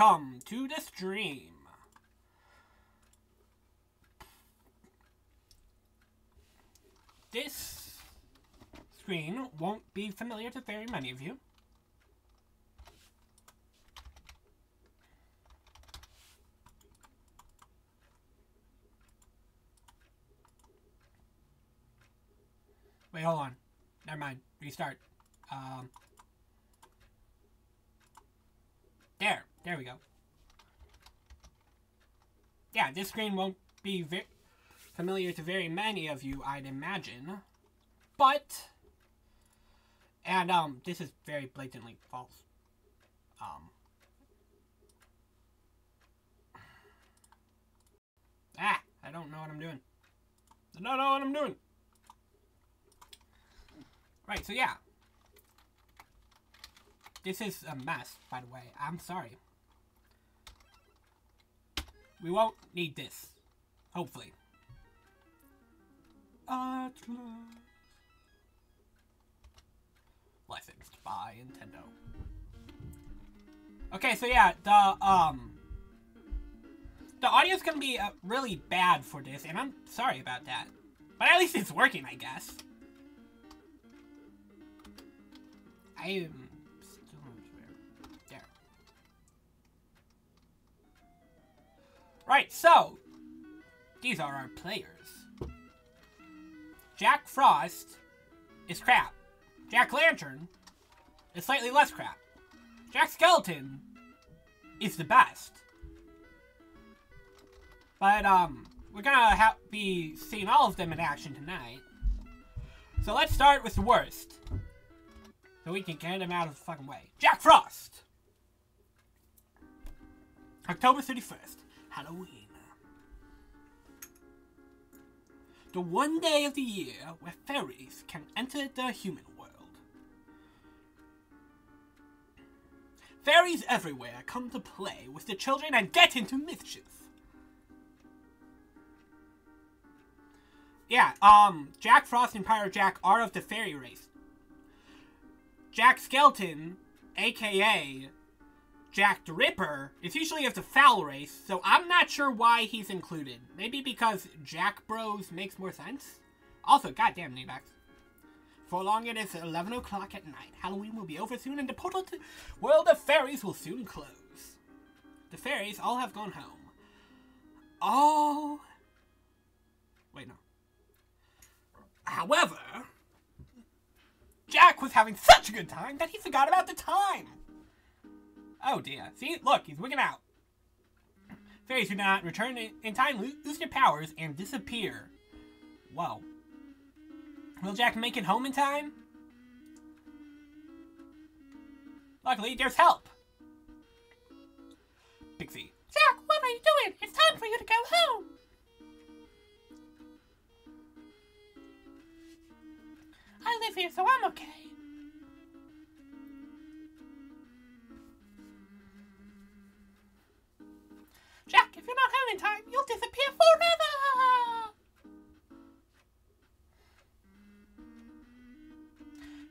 welcome to the stream. This screen won't be familiar to very many of you. Wait, hold on. Never mind. Restart. Um, there. There we go. Yeah, this screen won't be familiar to very many of you, I'd imagine. But, and um, this is very blatantly false. Um, ah, I don't know what I'm doing. I don't know what I'm doing. Right, so yeah. This is a mess, by the way. I'm sorry. We won't need this. Hopefully. Atlus. Licensed by Nintendo. Okay, so yeah, the, um... The audio's gonna be uh, really bad for this, and I'm sorry about that. But at least it's working, I guess. I Right, so these are our players. Jack Frost is crap. Jack Lantern is slightly less crap. Jack Skeleton is the best. But um, we're gonna be seeing all of them in action tonight. So let's start with the worst. So we can get him out of the fucking way. Jack Frost! October 31st, Halloween. The one day of the year where fairies can enter the human world. Fairies everywhere come to play with the children and get into mischief. Yeah, um, Jack Frost and Pirate Jack are of the fairy race. Jack Skeleton, aka Jack the Ripper, is usually of the foul race, so I'm not sure why he's included. Maybe because Jack Bros makes more sense? Also, goddamn, Navax. For long it is 11 o'clock at night. Halloween will be over soon and the portal to world of fairies will soon close. The fairies all have gone home. All... Wait, no. However, Jack was having such a good time that he forgot about the time. Oh dear. See? Look, he's wigging out. Fairies do not return in time, lose their powers, and disappear. Whoa. Will Jack make it home in time? Luckily, there's help. Pixie. Jack, what are you doing? It's time for you to go home. I live here, so I'm okay. Jack, if you're not home in time, you'll disappear forever!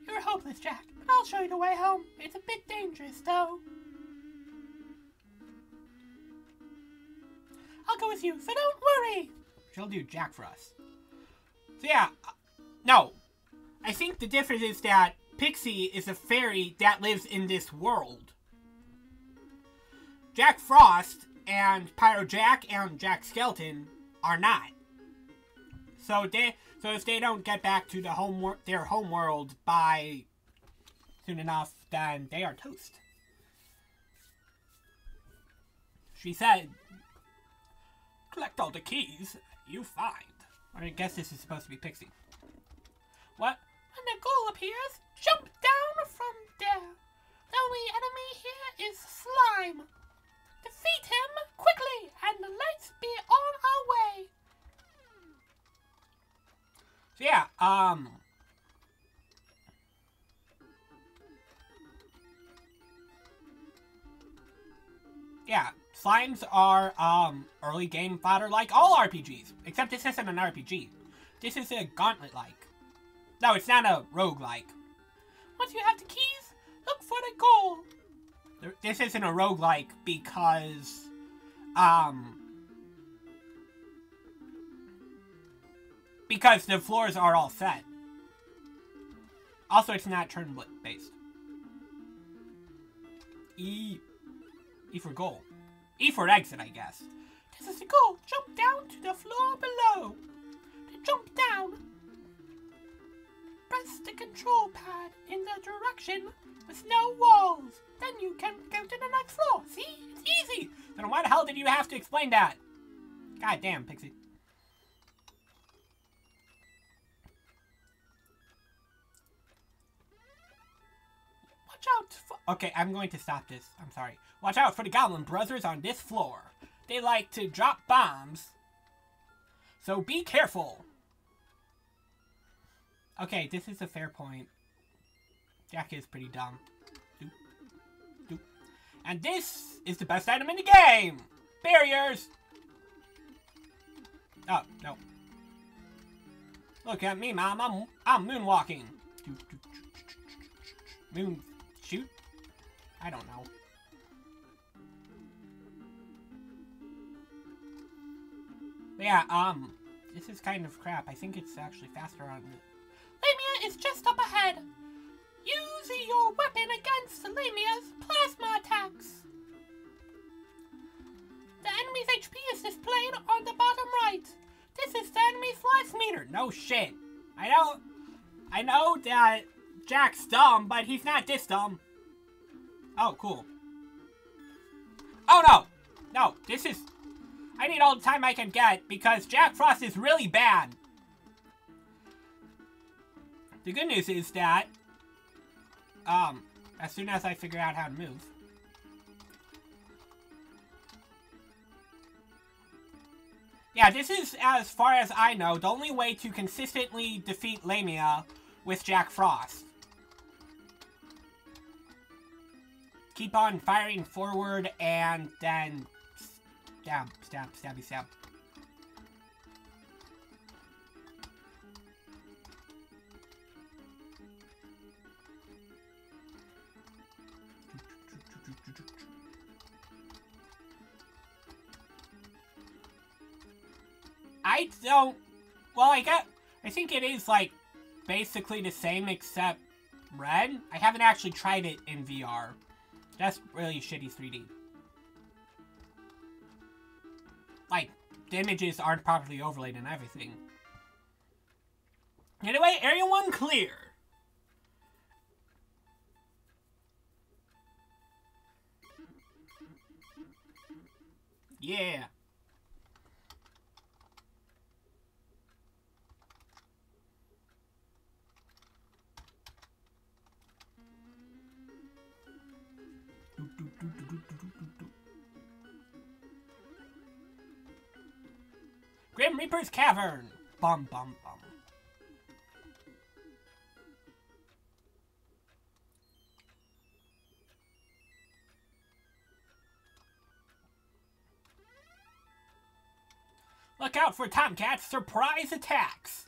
You're hopeless, Jack, but I'll show you the way home. It's a bit dangerous, though. I'll go with you, so don't worry. She'll do Jack for us. So yeah, uh, no. I think the difference is that Pixie is a fairy that lives in this world. Jack Frost and Pyro Jack and Jack Skeleton are not. So they so if they don't get back to the home their home world by soon enough, then they are toast. She said, "Collect all the keys you find." I guess this is supposed to be Pixie. What? When the goal appears, jump down from there. The only enemy here is slime. Defeat him quickly, and let's be on our way. So yeah, um... Yeah, slimes are, um, early game fodder like all RPGs. Except this isn't an RPG. This is a gauntlet-like. No, it's not a rogue-like. Once you have the keys, look for the goal. This isn't a roguelike because, um, because the floors are all set. Also, it's not turn based. E, E for goal. E for exit, I guess. This is the goal. Jump down to the floor below. To jump down, press the control pad in the direction with no walls. Then you can go to the next floor. See? It's easy. Then why the hell did you have to explain that? God damn, Pixie. Watch out for... Okay, I'm going to stop this. I'm sorry. Watch out for the Goblin Brothers on this floor. They like to drop bombs. So be careful. Okay, this is a fair point. Jack is pretty dumb. Doop. Doop. And this is the best item in the game! Barriers! Oh, no. Look at me, Mom. I'm, I'm moonwalking. Moon shoot? I don't know. But yeah, um, this is kind of crap. I think it's actually faster on. Lamia is just up ahead. Use your weapon against Lamia's plasma attacks. The enemy's HP is displayed on the bottom right. This is the enemy's life meter. No shit. I know, I know that Jack's dumb, but he's not this dumb. Oh, cool. Oh no! No, this is... I need all the time I can get because Jack Frost is really bad. The good news is that, um, as soon as I figure out how to move, Yeah, this is, as far as I know, the only way to consistently defeat Lamia with Jack Frost. Keep on firing forward and then stab, stab, stabby, stab. I don't... Well, I get... I think it is, like, basically the same except red. I haven't actually tried it in VR. That's really shitty 3D. Like, the images aren't properly overlaid and everything. Anyway, Area 1 clear. Yeah. Grim Reaper's Cavern! Bum bum bum. Look out for Tomcat's surprise attacks!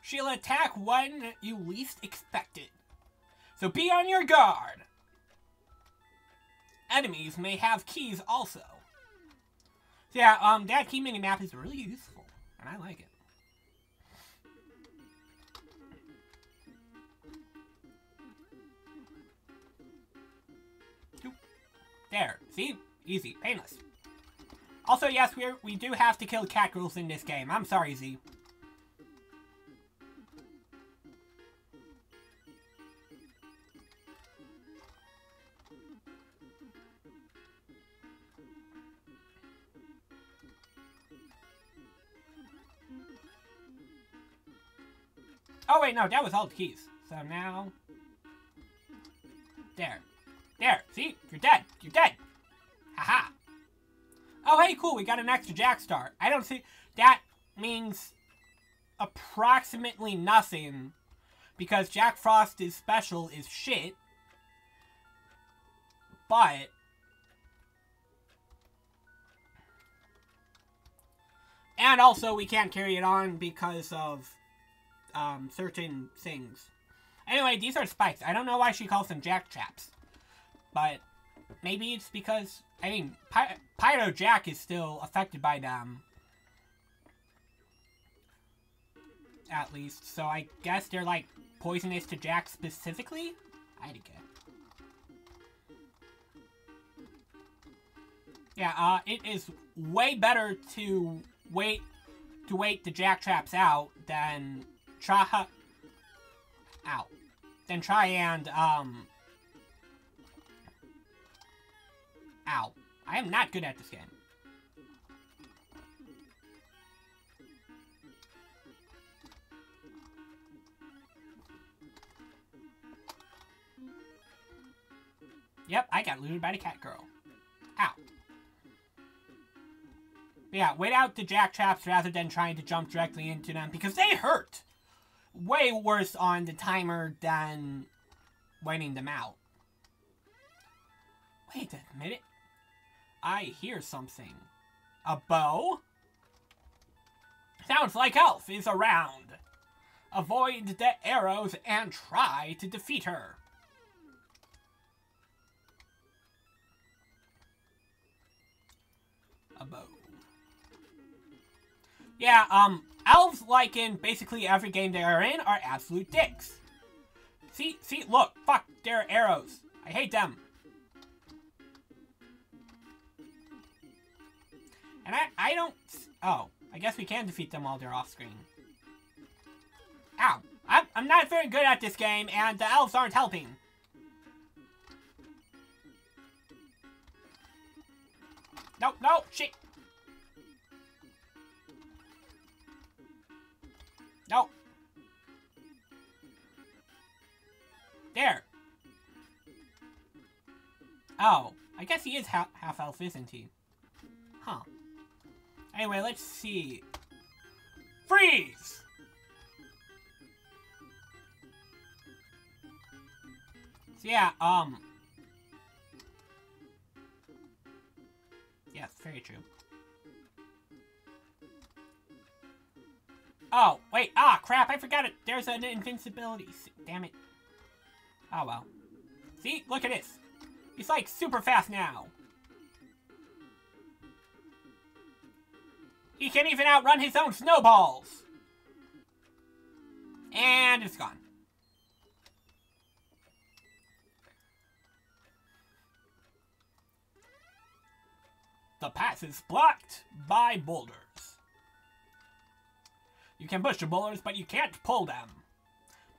She'll attack when you least expect it. So be on your guard! Enemies may have keys also. So yeah, um, that key mini map is really useful, and I like it. There, see? Easy, painless. Also, yes, we we do have to kill cat girls in this game. I'm sorry, Z. Oh, wait, no, that was all the keys. So now... There. There, see? You're dead. You're dead. Haha. -ha. Oh, hey, cool, we got an extra Jack Star. I don't see... That means approximately nothing because Jack Frost is special is shit. But... And also, we can't carry it on because of um, certain things. Anyway, these are spikes. I don't know why she calls them jack traps. But maybe it's because, I mean, Py Pyro Jack is still affected by them. At least, so I guess they're like poisonous to Jack specifically? I had to get. Yeah, uh, it is way better to wait to wait the jack traps out than try out than try and um ow. I am not good at this game. Yep, I got looted by the cat girl. Ow. Yeah, wait out the jack traps rather than trying to jump directly into them because they hurt. Way worse on the timer than waiting them out. Wait a minute. I hear something. A bow? Sounds like Elf is around. Avoid the arrows and try to defeat her. A bow. Yeah, um, elves, like in basically every game they are in, are absolute dicks. See, see, look, fuck, they're arrows. I hate them. And I, I don't, oh, I guess we can defeat them while they're off screen. Ow, I'm, I'm not very good at this game, and the elves aren't helping. No, no, shit. There. Oh, I guess he is half, half elf, isn't he? Huh. Anyway, let's see. Freeze! So yeah, um... Yes, very true. Oh, wait. Ah, crap. I forgot it. There's an invincibility. Damn it. Oh, well. See? Look at this. He's like super fast now. He can even outrun his own snowballs. And it's gone. The path is blocked by boulders. You can push the boulders, but you can't pull them.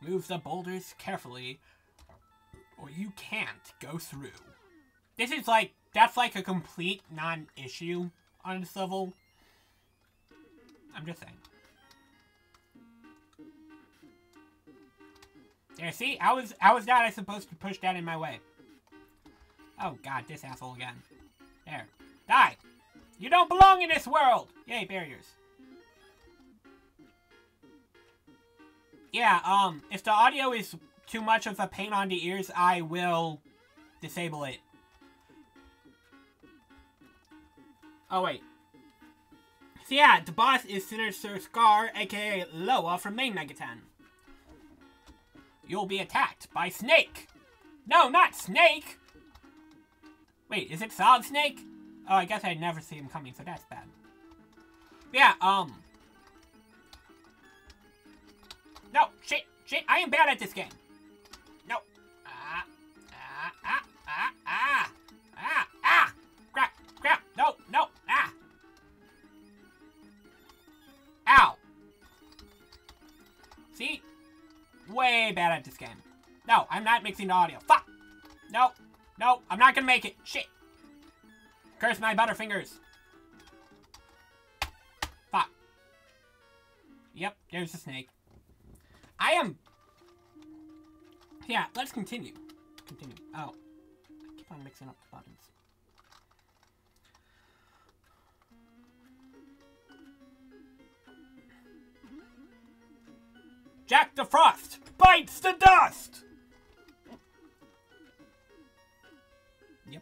Move the boulders carefully, or you can't go through. This is like, that's like a complete non-issue on this level. I'm just saying. There, see? How was, how was that I supposed to push that in my way? Oh god, this asshole again. There. Die! You don't belong in this world! Yay, barriers. Yeah, um, if the audio is too much of a pain on the ears, I will disable it. Oh, wait. So yeah, the boss is Sinister Scar, aka Loa from Main Megaten. You'll be attacked by Snake! No, not Snake! Wait, is it Solid Snake? Oh, I guess I never see him coming, so that's bad. Yeah, um... No, shit, shit, I am bad at this game. Ah, ah, ah, ah, ah! Crap, crap, no, no, ah! Ow! See? Way bad at this game. No, I'm not mixing the audio. Fuck! No, no, I'm not gonna make it. Shit! Curse my butterfingers. Fuck. Yep, there's the snake. I am... Yeah, let's continue. Continue. Oh. I keep on mixing up the buttons. Jack the Frost bites the dust! Yep.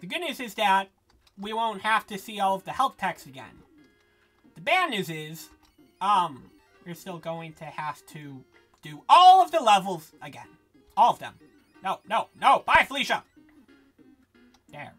The good news is that we won't have to see all of the help text again. The bad news is um, you're still going to have to do all of the levels again. All of them. No, no, no. Bye, Felicia. There.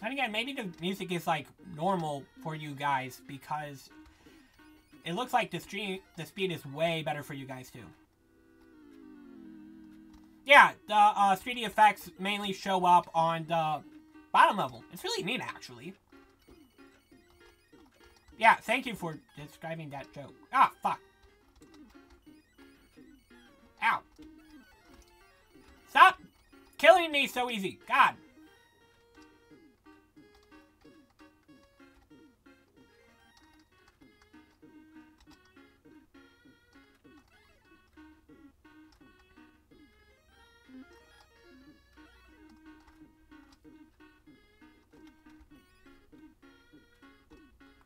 And again, maybe the music is like normal for you guys because it looks like the stream the speed is way better for you guys too. Yeah, the uh, 3D effects mainly show up on the bottom level. It's really neat, actually. Yeah, thank you for describing that joke. Ah, fuck. Ow. Stop killing me so easy. God.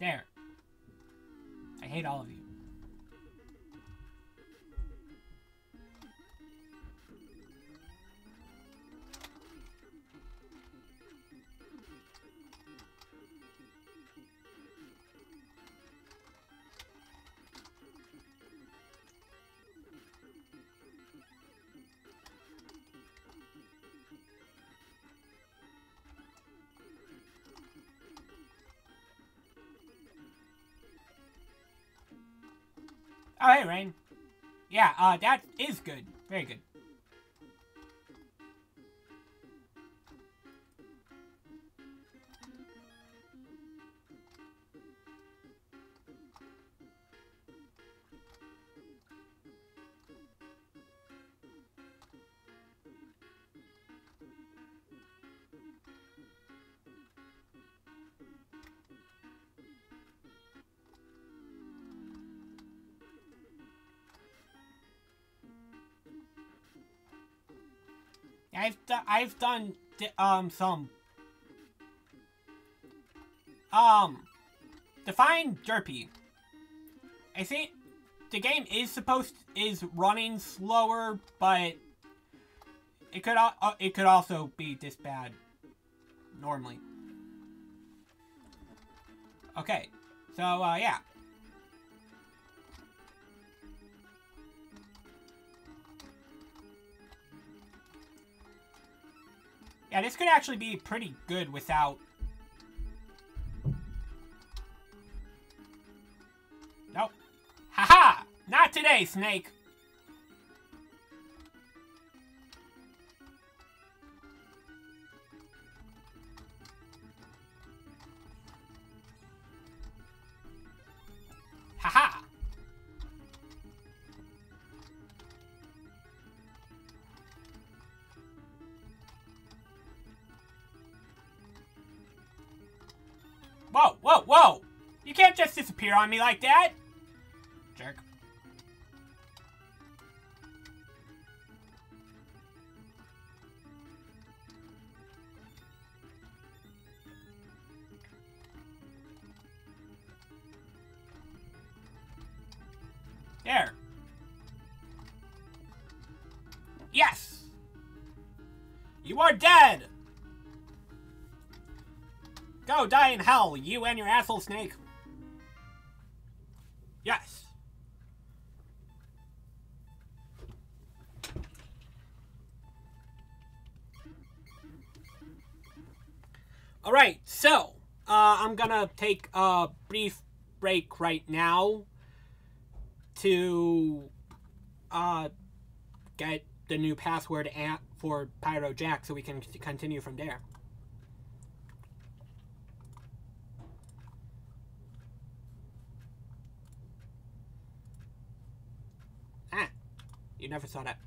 There. I hate all of you. Oh, hey, Rain. Yeah, uh, that is good. Very good. I've do I've done um some um define derpy. I think the game is supposed is running slower, but it could uh, it could also be this bad normally. Okay, so uh, yeah. Yeah, this could actually be pretty good without... Nope. Haha! -ha! Not today, Snake! Haha! -ha! Disappear on me like that! Jerk. There. Yes! You are dead! Go die in hell, you and your asshole snake. Gonna take a brief break right now to, uh, get the new password for Pyro Jack so we can continue from there. Ah, you never saw that.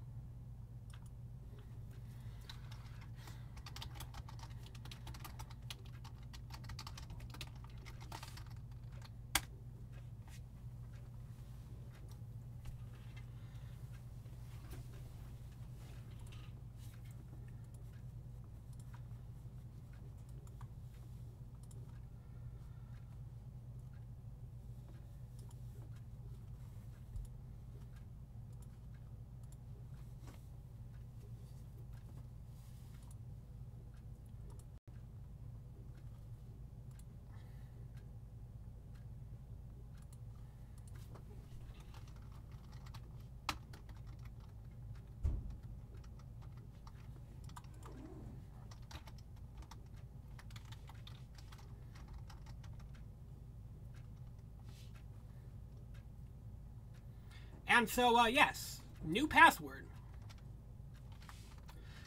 And so, uh, yes, new password.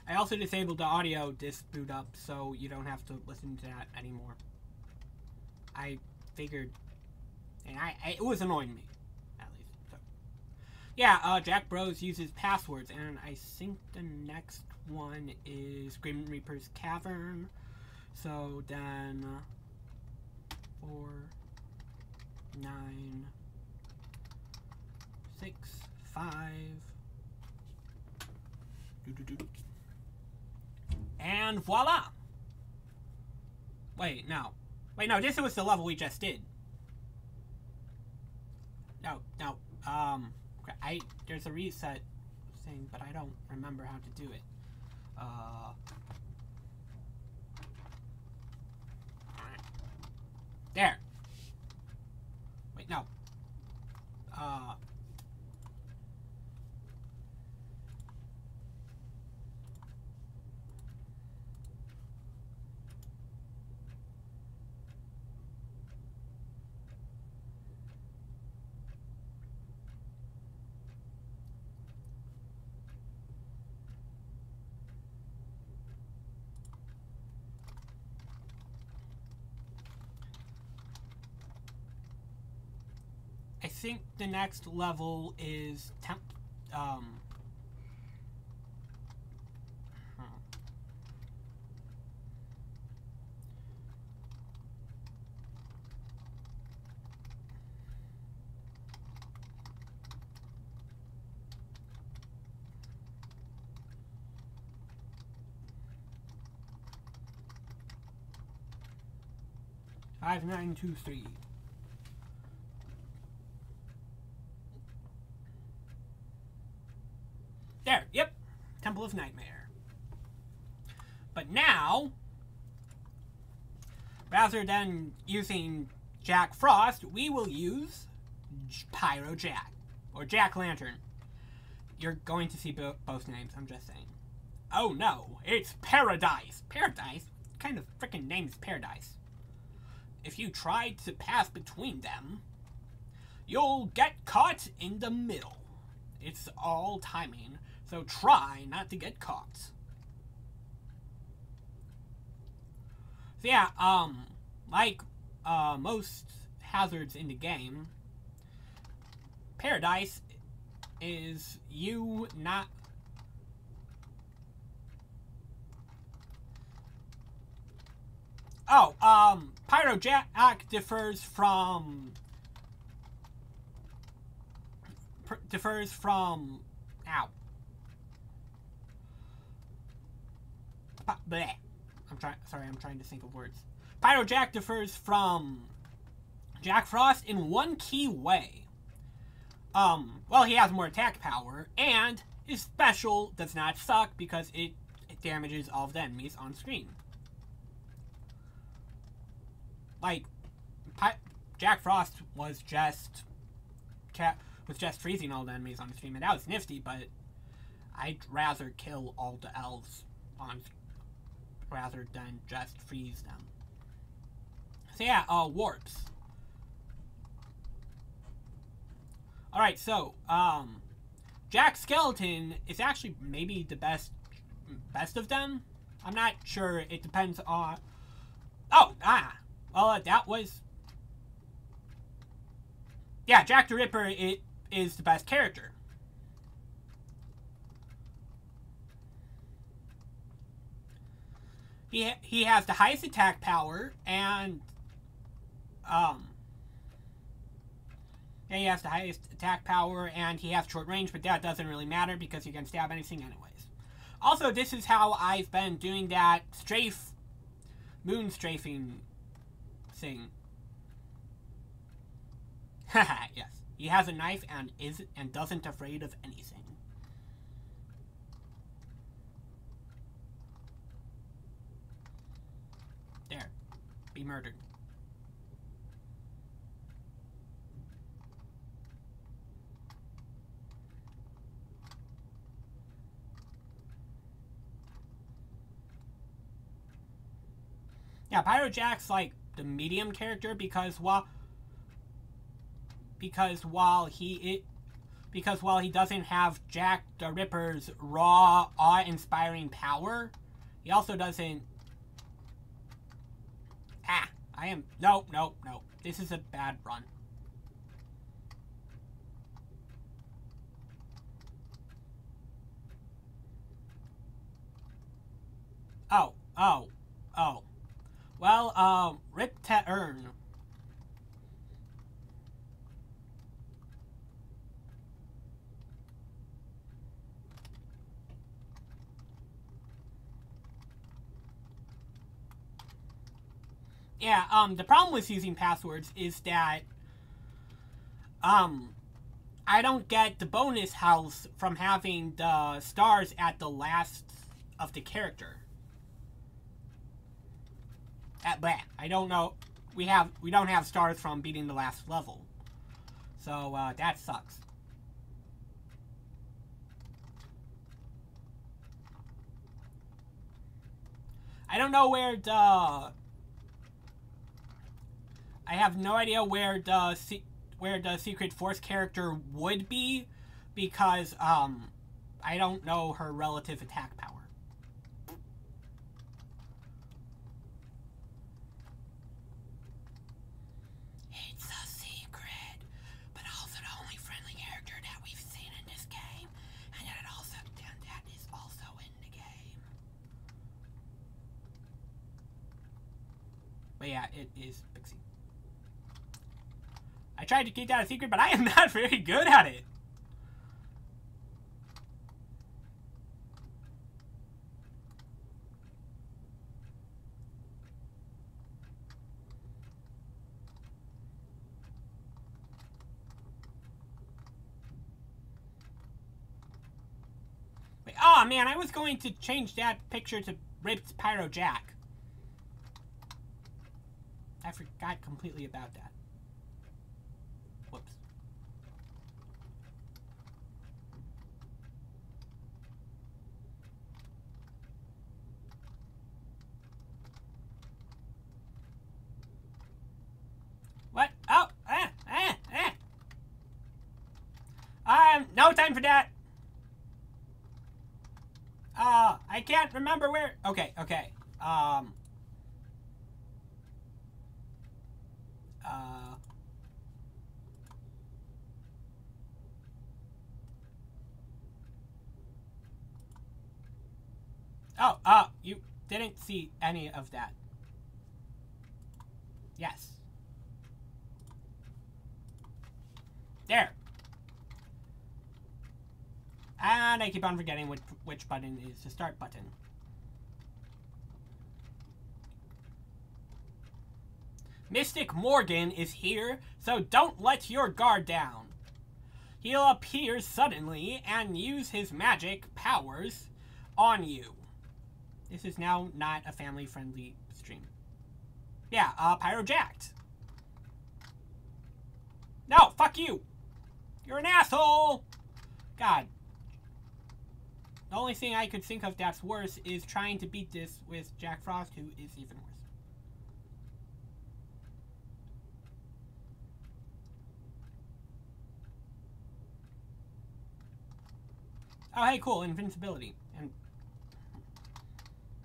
I also disabled the audio disk boot up so you don't have to listen to that anymore. I figured, and I, I it was annoying me, at least. So. Yeah, uh, Jack Bros uses passwords, and I think the next one is Grim Reaper's Cavern. So then, uh, four, nine, six, five. And voila! Wait, no. Wait, no, this was the level we just did. No, no, um, I, there's a reset thing, but I don't remember how to do it. Uh... There. Wait, no. Uh... think the next level is temp. Um. Five nine two three. There, yep. Temple of Nightmare. But now, rather than using Jack Frost, we will use Pyro Jack. Or Jack Lantern. You're going to see bo- both names, I'm just saying. Oh no, it's Paradise. Paradise? What kind of freaking name is Paradise? If you try to pass between them, you'll get caught in the middle. It's all timing, so try not to get caught. So yeah, um, like uh, most hazards in the game, Paradise is you not. Oh, um, Pyro Jack differs from differs from ow. Bleh. I'm trying. Sorry, I'm trying to think of words. Pyro Jack differs from Jack Frost in one key way. Um, well, he has more attack power, and his special does not suck because it, it damages all of the enemies on screen. Like, Jack Frost was just was just freezing all the enemies on the screen, and that was nifty. But I'd rather kill all the elves on rather than just freeze them. So yeah, uh, warps. Alright, so, um, Jack Skeleton is actually maybe the best, best of them. I'm not sure, it depends on, oh, ah, well, uh, that was, yeah, Jack the Ripper it, is the best character. He, ha- he has the highest attack power and, um, he has the highest attack power, and he has short range, but that doesn't really matter because you can stab anything anyways. Also, this is how I've been doing that strafe, moon strafing thing. Haha, yes. He has a knife and is and doesn't afraid of anything. There. Be murdered. Yeah, Pyro Jack's like the medium character because while because while he it because while he doesn't have Jack the Ripper's raw, awe-inspiring power, he also doesn't... I am... No, no, no. This is a bad run. Oh, oh, oh. Well, um, Rip to Yeah, um, the problem with using passwords is that, um, I don't get the bonus house from having the stars at the last of the character. At that, I don't know. We have we don't have stars from beating the last level, so uh, that sucks. I don't know where the. I have no idea where the where the Secret Force character would be, because um, I don't know her relative attack power. It's a secret, but also the only friendly character that we've seen in this game, and that it also and that is also in the game. But yeah, it is Pixie. I tried to keep that a secret, but I am not very good at it. Wait, oh man, I was going to change that picture to Ripped Pyro Jack. I forgot completely about that. Whoops. What? Oh, ah, ah, ah. Um, no time for that. Uh, I can't remember where. Okay, okay. Um, Uh, oh, uh, you didn't see any of that. Yes. There. And I keep on forgetting which, which button is the start button. Mystic Morgan is here, so don't let your guard down. He'll appear suddenly and use his magic powers on you. This is now not a family-friendly stream. Yeah, uh, Pyrojacked. No, fuck you! You're an asshole! God. The only thing I could think of that's worse is trying to beat this with Jack Frost, who is even worse. Oh, hey, cool, invincibility. And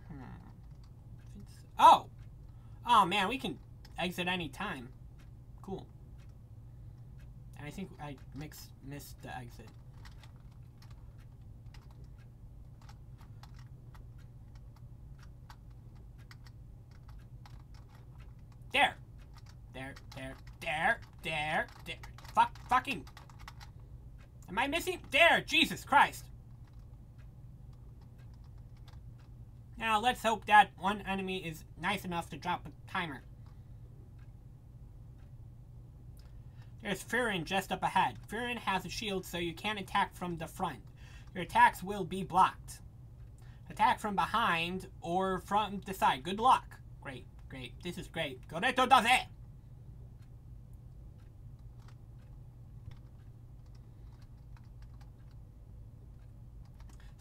hmm. Oh! Oh, man, we can exit any time. Cool. And I think I mix, missed the exit. There! There, there, there, there, there. Fuck, fucking. Am I missing? There! Jesus Christ! Now, let's hope that one enemy is nice enough to drop a timer. There's Furin just up ahead. Furin has a shield so you can't attack from the front. Your attacks will be blocked. Attack from behind or from the side. Good luck. Great, great. This is great. Correcto does it!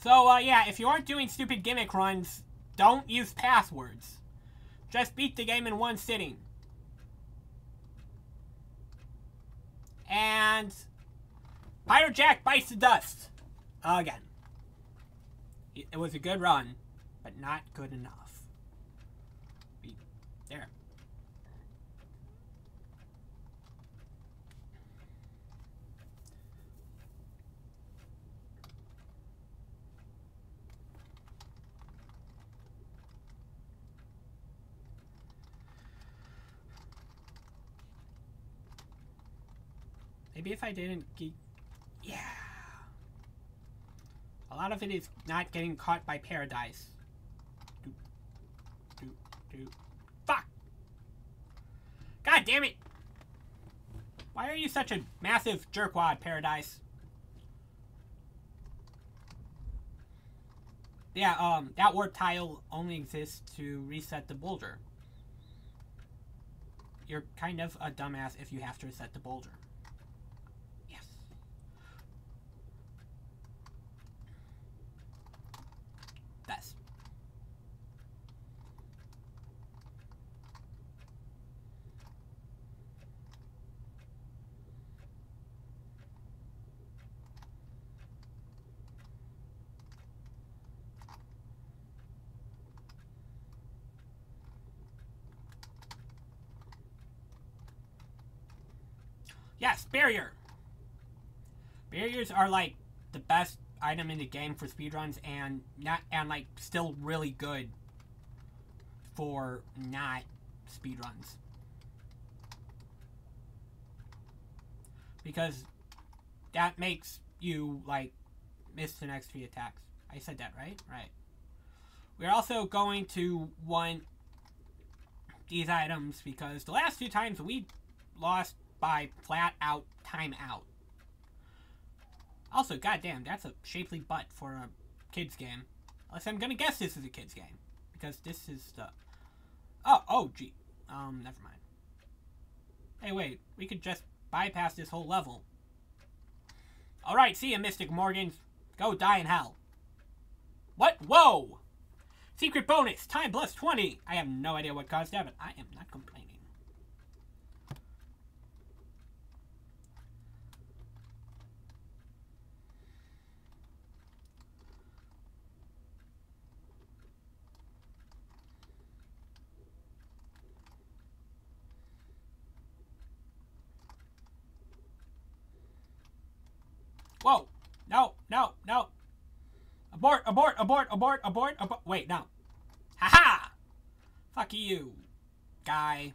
So, uh, yeah, if you aren't doing stupid gimmick runs, don't use passwords. Just beat the game in one sitting. And Pyro Jack bites the dust. Again. It was a good run, but not good enough. There. Maybe if I didn't get... Yeah. A lot of it is not getting caught by Paradise. Do, do, do. Fuck! God damn it! Why are you such a massive jerkwad, Paradise? Yeah, um, that warp tile only exists to reset the boulder. You're kind of a dumbass if you have to reset the boulder. Yes, barrier. Barriers are like the best item in the game for speedruns and not and like still really good for not speedruns. Because that makes you like miss the next three attacks. I said that right? Right. We're also going to want these items because the last two times we lost by flat out timeout. Also, goddamn, that's a shapely butt for a kids game. Unless I'm gonna guess this is a kids game. Because this is the... Oh, oh, gee. Um, never mind. Hey, wait. We could just bypass this whole level. Alright, see ya, Mystic Morgans. Go die in hell. What? Whoa! Secret bonus! Time plus 20! I have no idea what caused that, but I am not complaining. Whoa! No, no, no. Abort, abort, abort, abort, abort, abort. Wait, no. Haha! -ha! Fuck you, guy.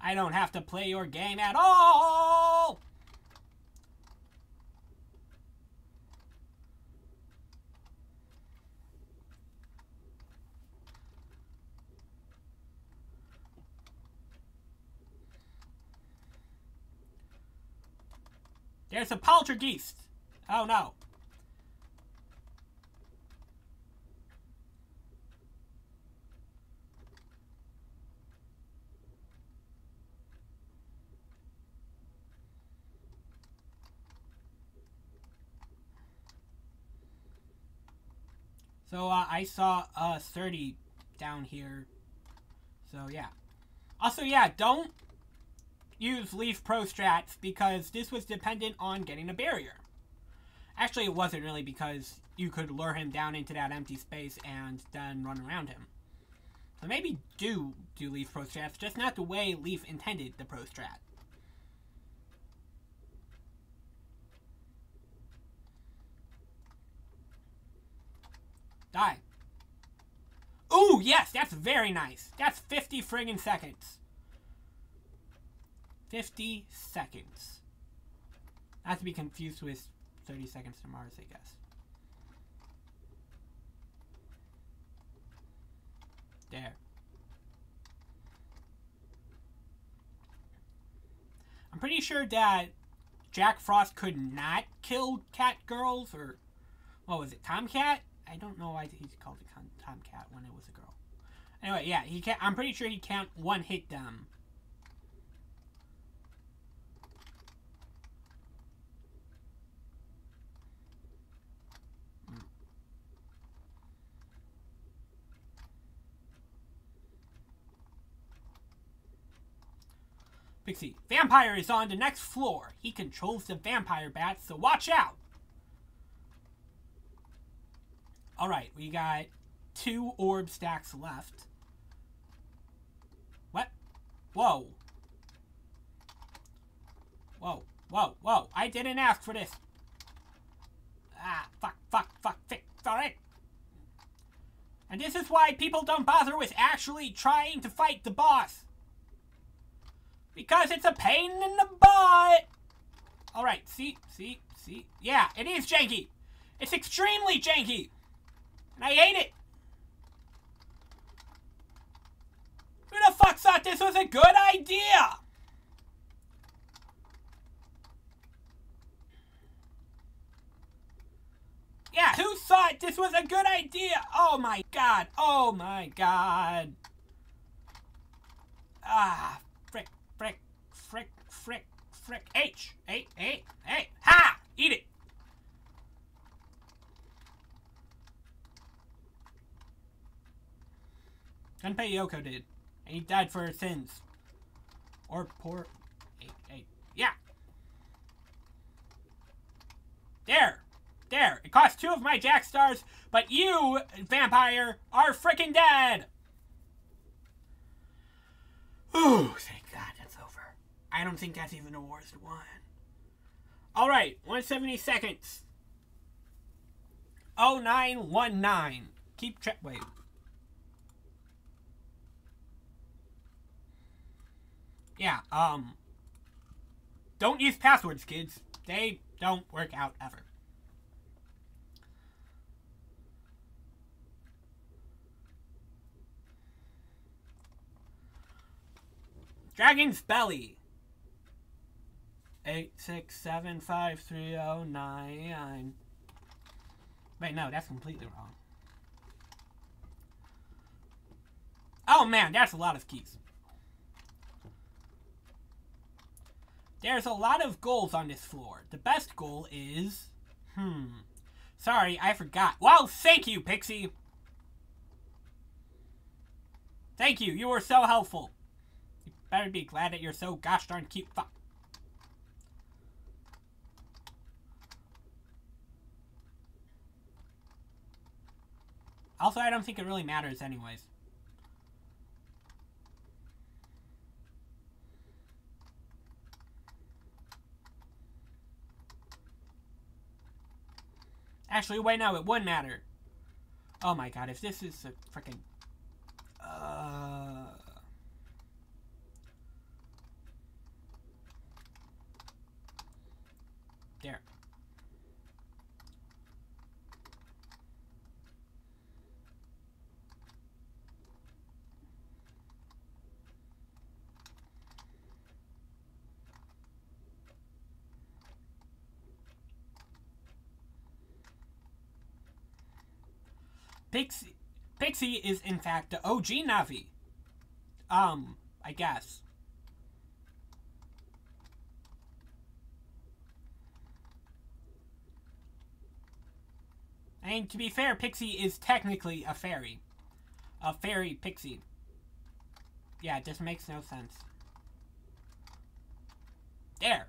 I don't have to play your game at all! There's a poltergeist! Oh no. So uh, I saw uh, 30 down here. So yeah. Also, yeah, don't use Leaf Pro strats because this was dependent on getting a barrier. Actually, it wasn't really because you could lure him down into that empty space and then run around him. So maybe do do Leaf Pro strats, just not the way Leaf intended the Pro strat. Die. Ooh, yes, that's very nice. That's 50 friggin' seconds. 50 seconds. Not to be confused with 30 seconds to Mars, I guess. There. I'm pretty sure that Jack Frost could not kill cat girls, or what was it, Tomcat? I don't know why he's called it Tomcat when it was a girl. Anyway, yeah, he can't. I'm pretty sure he can't one hit them Pixie, Vampire is on the next floor. He controls the vampire bats, so watch out. Alright, we got two orb stacks left. What? Whoa. Whoa, whoa, whoa. I didn't ask for this. Ah, fuck, fuck, fuck, fix. Alright. And this is why people don't bother with actually trying to fight the boss. Because it's a pain in the butt. Alright, see, see, see. Yeah, it is janky. It's extremely janky. And I ate it. Who the fuck thought this was a good idea? Yeah, who thought this was a good idea? Oh my god. Oh my god. Ah, frick, frick, frick, frick, frick. H. H, H, H. Ha! Eat it. Gunpei Yokoi did. And he died for his sins. Or poor... Hey. Yeah. There. There. It cost two of my Jack Stars, but you, vampire, are freaking dead. Ooh, thank God that's over. I don't think that's even a worst one. Alright, 170 seconds. 0919. Keep track. Wait. Yeah, um. Don't use passwords, kids. They don't work out ever. Dragon's Belly. Eight six seven five three zero nine. Wait, no, that's completely wrong. Oh man, that's a lot of keys. There's a lot of goals on this floor. The best goal is... Hmm. Sorry, I forgot. Well, thank you, Pixie. Thank you. You were so helpful. You better be glad that you're so gosh darn cute. Fuck. Also, I don't think it really matters anyways. Actually, wait, no, it wouldn't matter. Oh my god, if this is a freaking... Uh... There. Pixie, Pixie is in fact the OG Navi. Um, I guess. And to be fair, Pixie is technically a fairy. A fairy pixie. Yeah, it just makes no sense. There.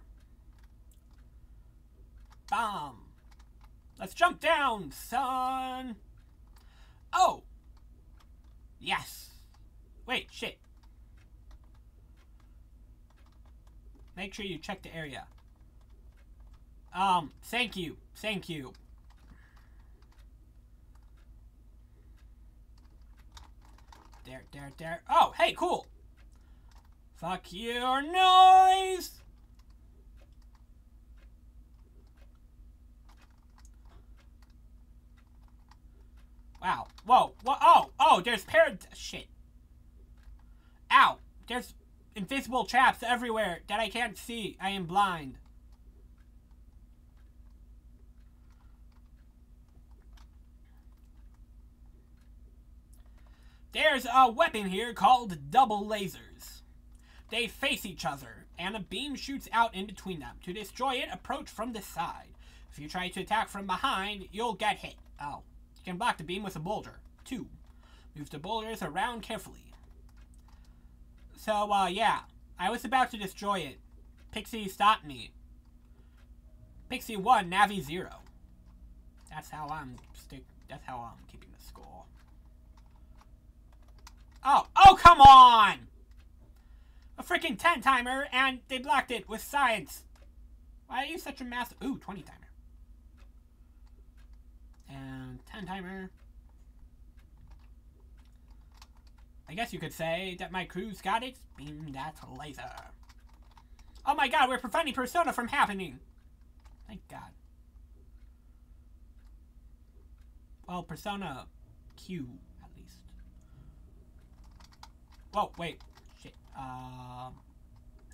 Bomb. Let's jump down, son. Oh! Yes. Wait, shit. Make sure you check the area. Um, thank you. Thank you. There, there, there. Oh, hey, cool. Fuck your noise! Wow. Whoa. Whoa. Oh. Oh, there's par- Shit. Ow. There's invisible traps everywhere that I can't see. I am blind. There's a weapon here called double lasers. They face each other, and a beam shoots out in between them. To destroy it, approach from the side. If you try to attack from behind, you'll get hit. Oh. Can block the beam with a boulder. Two. Move the boulders around carefully. So, uh, yeah. I was about to destroy it. Pixie stopped me. Pixie 1, Navi 0. That's how I'm stick that's how I'm keeping the score. Oh, oh come on! A freaking 10 timer and they blocked it with science. Why are you such a master? Ooh, 20 timer. And 10 timer. I guess you could say that my crew's got its beam that laser. Oh my god, we're preventing Persona from happening! Thank god. Well, Persona Q, at least. Whoa, wait. Shit. Um.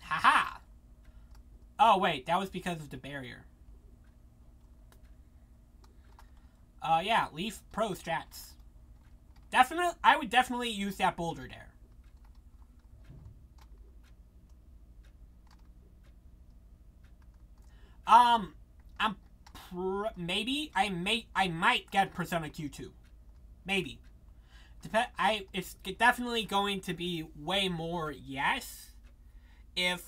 Haha! Oh, wait, that was because of the barrier. Uh, yeah, Leaf Pro strats. Definitely, I would definitely use that boulder there. Um, I'm maybe I may I might get Persona Q2, maybe. Dep I it's definitely going to be way more yes, if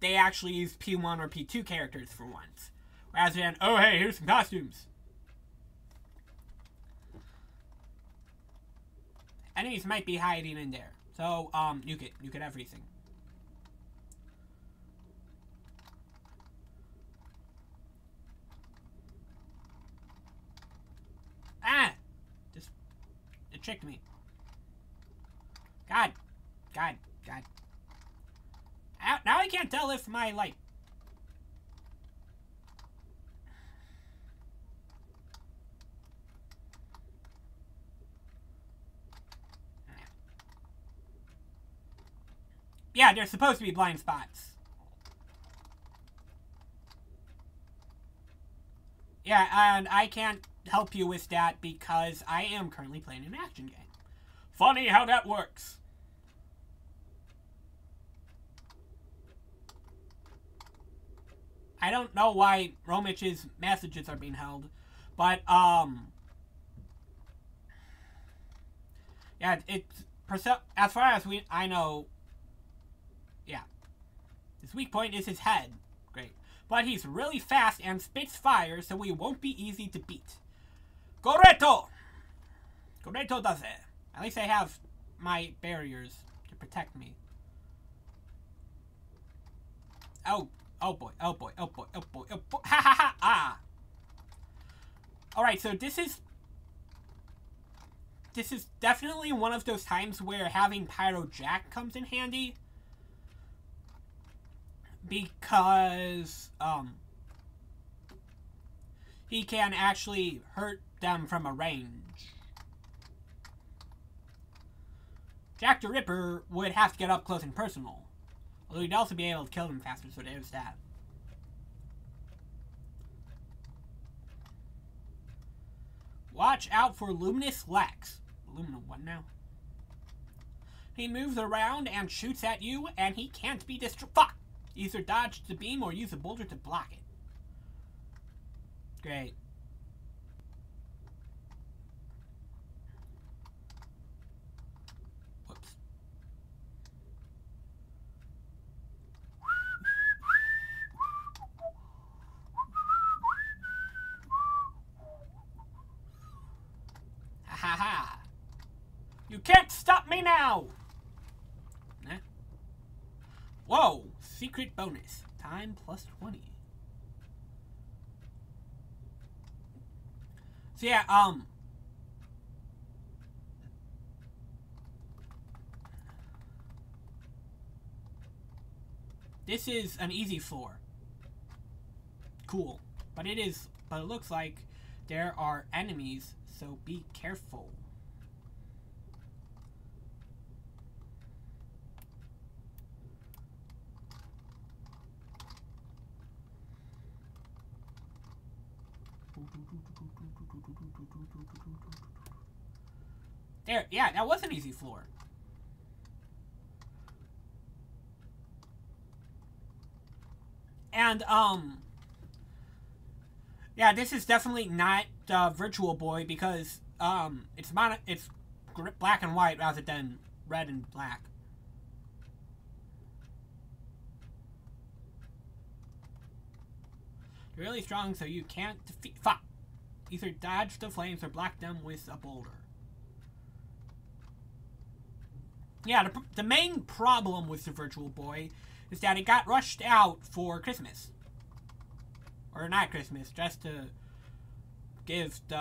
they actually use P1 or P2 characters for once, rather than oh hey here's some costumes. Enemies might be hiding in there. So, um, you get you get everything. Ah! Just, it tricked me. God. God. God. Now I can't tell if my, like, Yeah, there's supposed to be blind spots. Yeah, and I can't help you with that because I am currently playing an action game. Funny how that works. I don't know why Romich's messages are being held, but, um... Yeah, it's... As far as we I know. His weak point is his head. Great. But he's really fast and spits fire, so he won't be easy to beat. Corretto! Corretto does it. At least I have my barriers to protect me. Oh, oh boy, oh boy, oh boy, oh boy, oh boy. Ha ha ha! Ah! Alright, so this is... This is definitely one of those times where having Pyro Jack comes in handy because um, he can actually hurt them from a range. Jack the Ripper would have to get up close and personal. Although he'd also be able to kill them faster, so there's that. Watch out for Luminous Lex. Luminous what now? He moves around and shoots at you, and he can't be destroyed. Fuck! Either dodge the beam or use a boulder to block it. Great. Whoops. Ha ha ha! You can't stop me now! Whoa! Secret bonus. Time plus 20. So yeah, um... This is an easy floor. Cool. But it is... But it looks like there are enemies, so be careful. There, yeah, that was an easy floor. And, um, yeah, this is definitely not uh, Virtual Boy because, um, it's mono, it's black and white rather than red and black. You're really strong, so you can't defeat. Fuck! Either dodge the flames or block them with a boulder. Yeah, the, the main problem with the Virtual Boy is that it got rushed out for Christmas. Or not Christmas, just to give the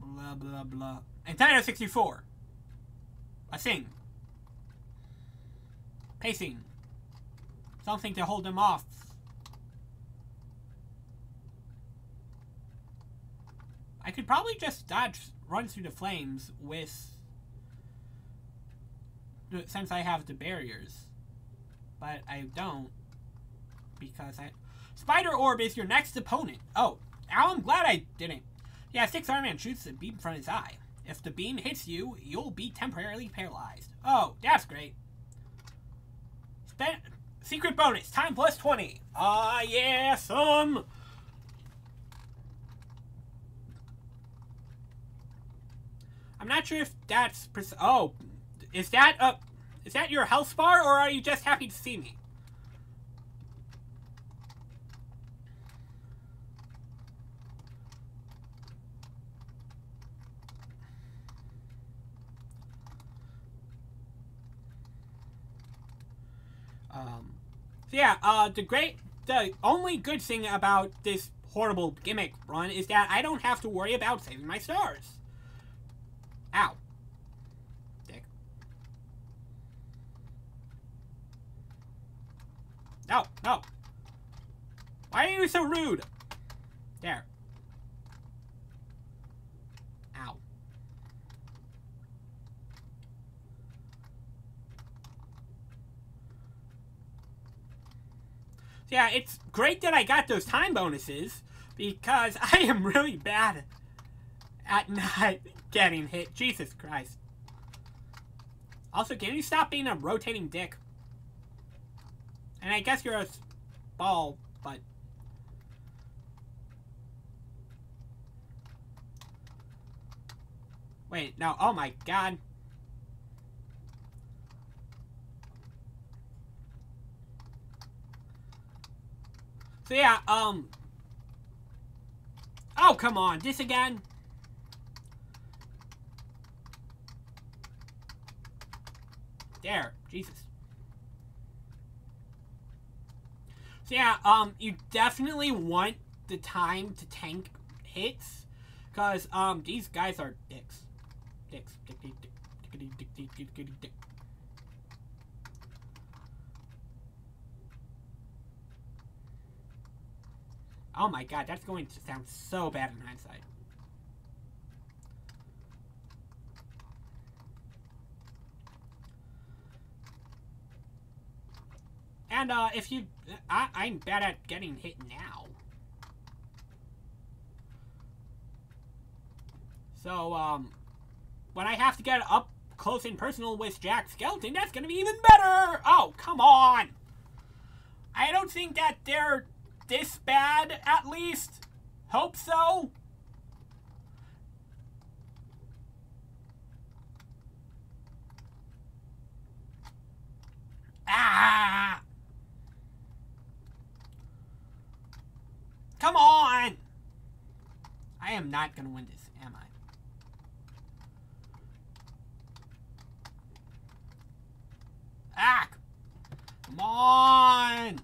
blah blah blah. Nintendo 64. A thing. Pacing. Something to hold them off. I could probably just dodge, run through the flames with, since I have the barriers. But I don't, because I, Spider Orb is your next opponent. Oh, I'm glad I didn't. Yeah, Six Arm Man shoots a beam from his eye. If the beam hits you, you'll be temporarily paralyzed. Oh, that's great. Spend secret bonus, time plus 20. Ah, uh, yeah, some. I'm not sure if that's... Oh, is that, uh, is that your health bar, or are you just happy to see me? Um, so yeah, uh, the great, the only good thing about this horrible gimmick run is that I don't have to worry about saving my stars. Ow. Dick. No, no. Why are you so rude? There. Ow. Yeah, it's great that I got those time bonuses because I am really bad at not getting hit. Jesus Christ. Also, can you stop being a rotating dick? And I guess you're a ball, but... Wait, no, oh my god. So yeah, um... Oh, come on, this again? there. Jesus. So yeah, um, you definitely want the time to tank hits, cause um, these guys are dicks. Dicks. Dick, dick, dick, dick, dick, dick, dick, dick. Oh my god, that's going to sound so bad in hindsight. And, uh, if you... I, I'm bad at getting hit now. So, um... When I have to get up close and personal with Jack Skeleton, that's gonna be even better! Oh, come on! I don't think that they're this bad, at least. Hope so. Ah! Come on! I am not gonna win this, am I? Ah! Come on!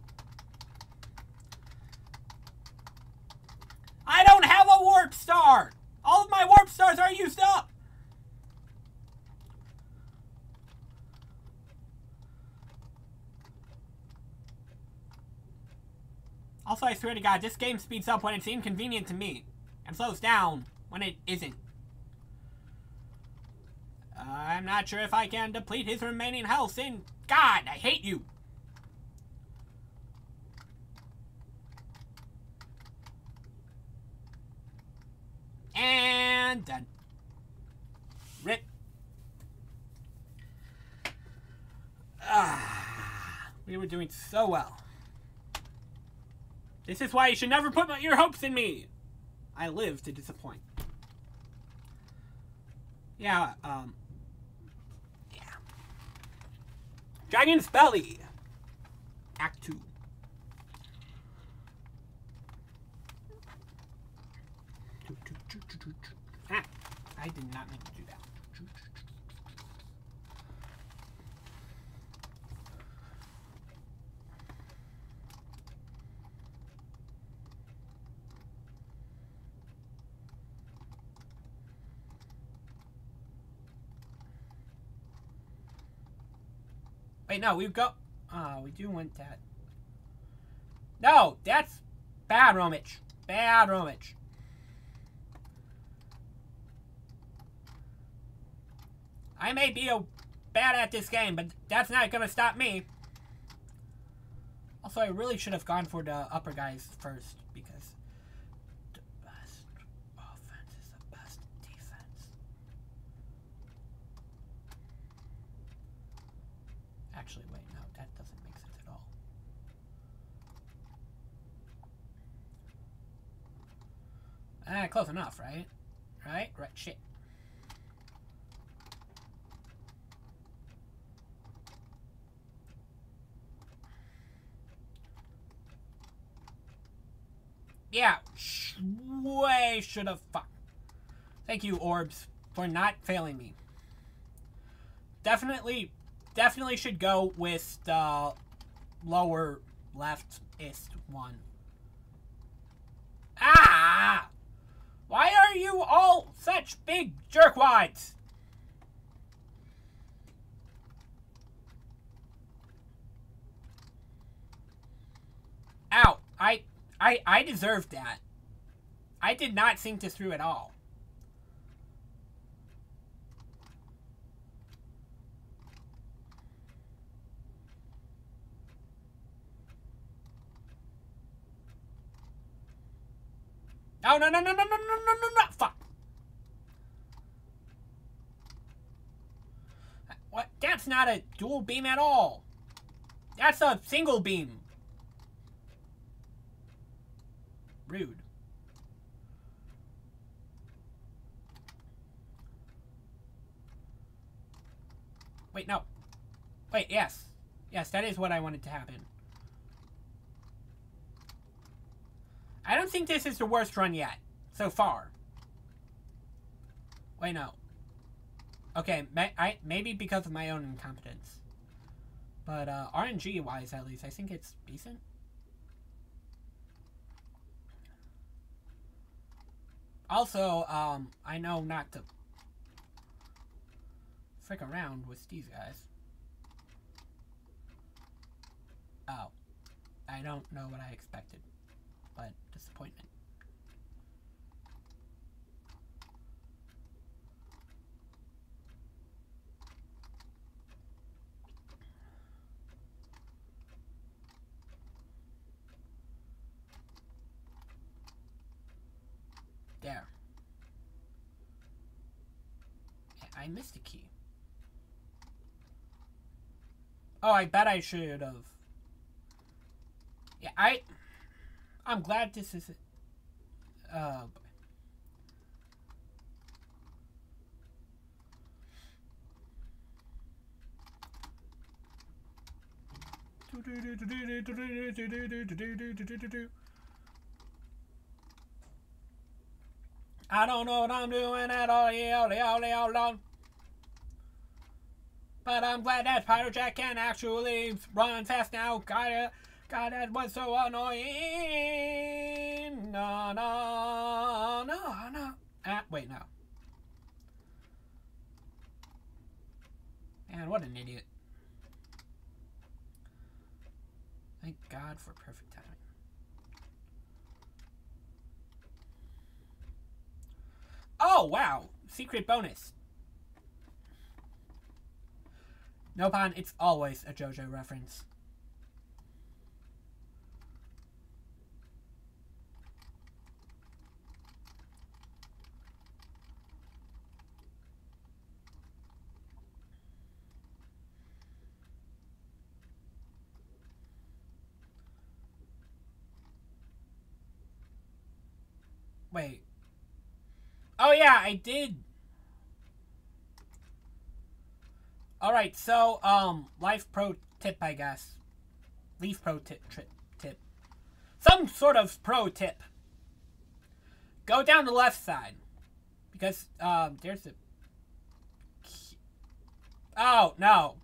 I don't have a warp star! All of my warp stars are used up! Also, I swear to God, this game speeds up when it's inconvenient to me, and slows down when it isn't. Uh, I'm not sure if I can deplete his remaining health in... God, I hate you! And done. Rip. Ah, we were doing so well. This is why you should never put your hopes in me. I live to disappoint. Yeah, um... Yeah. Dragon's Belly! Act 2. Ah, I did not make Wait, no, we've got. Oh, we do want that. No, that's bad, Romich. Bad, Romich. I may be a bad at this game, but that's not gonna stop me. Also, I really should have gone for the upper guys first because the best offense is the best defense. Actually, wait, no, that doesn't make sense at all. Ah, close enough, right? Right? Right, shit. Yeah, way should have fuck. Thank you, Orbs, for not failing me. Definitely, definitely should go with the lower leftist one. Ah! Why are you all such big jerkwads? Ow! I, I, I deserved that. I did not think this through at all. Oh, no, no, no, no, no, no, no, no, no, fuck. What? That's not a dual beam at all. That's a single beam. Rude. Wait, no. Wait, yes. Yes, that is what I wanted to happen. I don't think this is the worst run yet, so far. Wait, no. Okay, may, I, maybe because of my own incompetence. But uh, RNG-wise, at least, I think it's decent. Also, um, I know not to frick around with these guys. Oh. I don't know what I expected but disappointment. There. I missed a key. Oh, I bet I should have. Yeah, I... I'm glad this is. Uh, I don't know what I'm doing at all, yeah, yeah, yeah, yeah. But I'm glad that Pyro Jack can actually run fast now. Got it. God, that was so annoying. No, no, no, no. Ah, wait, no. Man, what an idiot. Thank God for perfect timing. Oh, wow. Secret bonus. No, pun, it's always a JoJo reference. Wait. Oh yeah, I did. Alright, so, um, life pro tip, I guess. Leaf pro tip, tip, tip. Some sort of pro tip. Go down the left side. Because, um, there's a... Oh, no.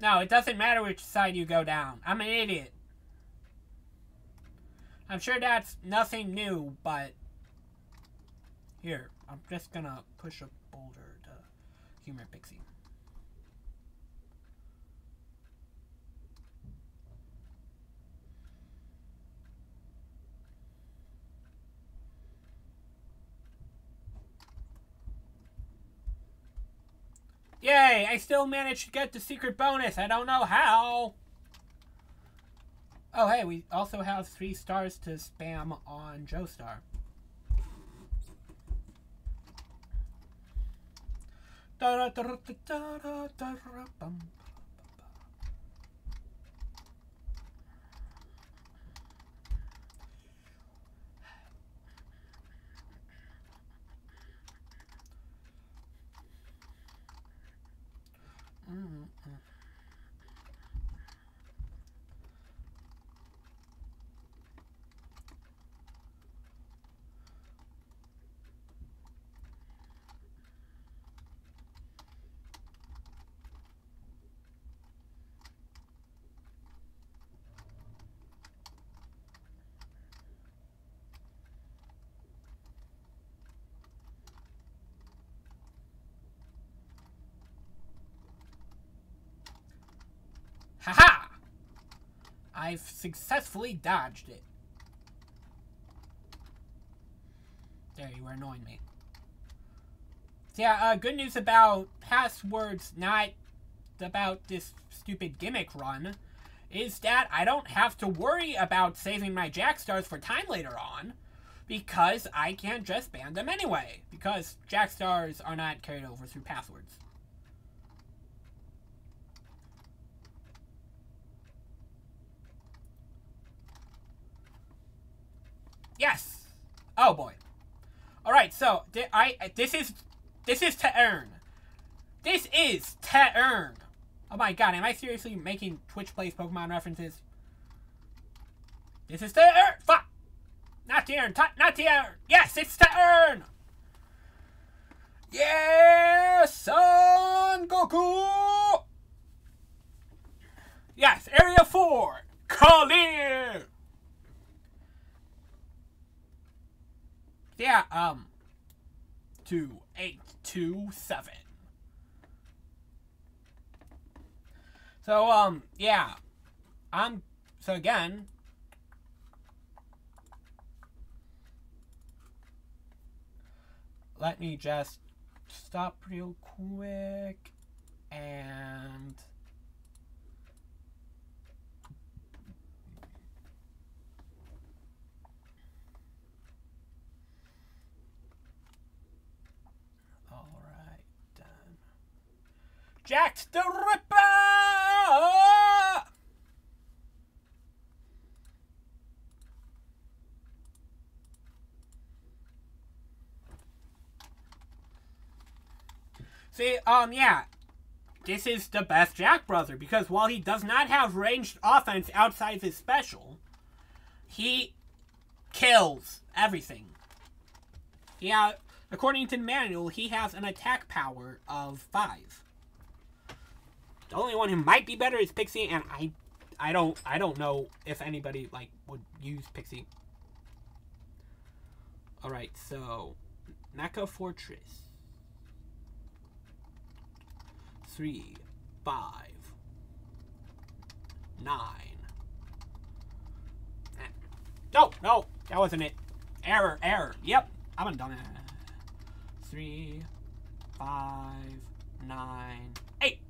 No, it doesn't matter which side you go down. I'm an idiot. I'm sure that's nothing new, but... Here, I'm just gonna push a boulder to humor Pixie. Yay! I still managed to get the secret bonus. I don't know how. Oh, hey, we also have three stars to spam on Joestar. Da I've successfully dodged it. There, you were annoying me. Yeah, uh, good news about passwords, not about this stupid gimmick run, is that I don't have to worry about saving my Jack Stars for time later on, because I can just ban them anyway, because Jack Stars are not carried over through passwords. Yes. Oh boy. All right. So I this is this is to earn. This is to earn. Oh my god, am I seriously making Twitch plays Pokemon references? This is to earn. Fuck. Not to earn. Not to earn. Yes, it's to earn. Yeah, Son Goku. Yes, Area 4. Clear. Yeah, um, two, eight, two, seven. So, um, yeah. I'm, so again, let me just stop real quick and Jack the Ripper! See, um, yeah. This is the best Jack brother because while he does not have ranged offense outside of his special, he kills everything. Yeah, according to the manual, he has an attack power of 5. The only one who might be better is Pixie, and I, I don't, I don't know if anybody like would use Pixie. All right, so Mecha Fortress, three, five, nine. Eh. No, no, that wasn't it. Error, error. Yep, I'm dumbass. Three, five, nine, eight.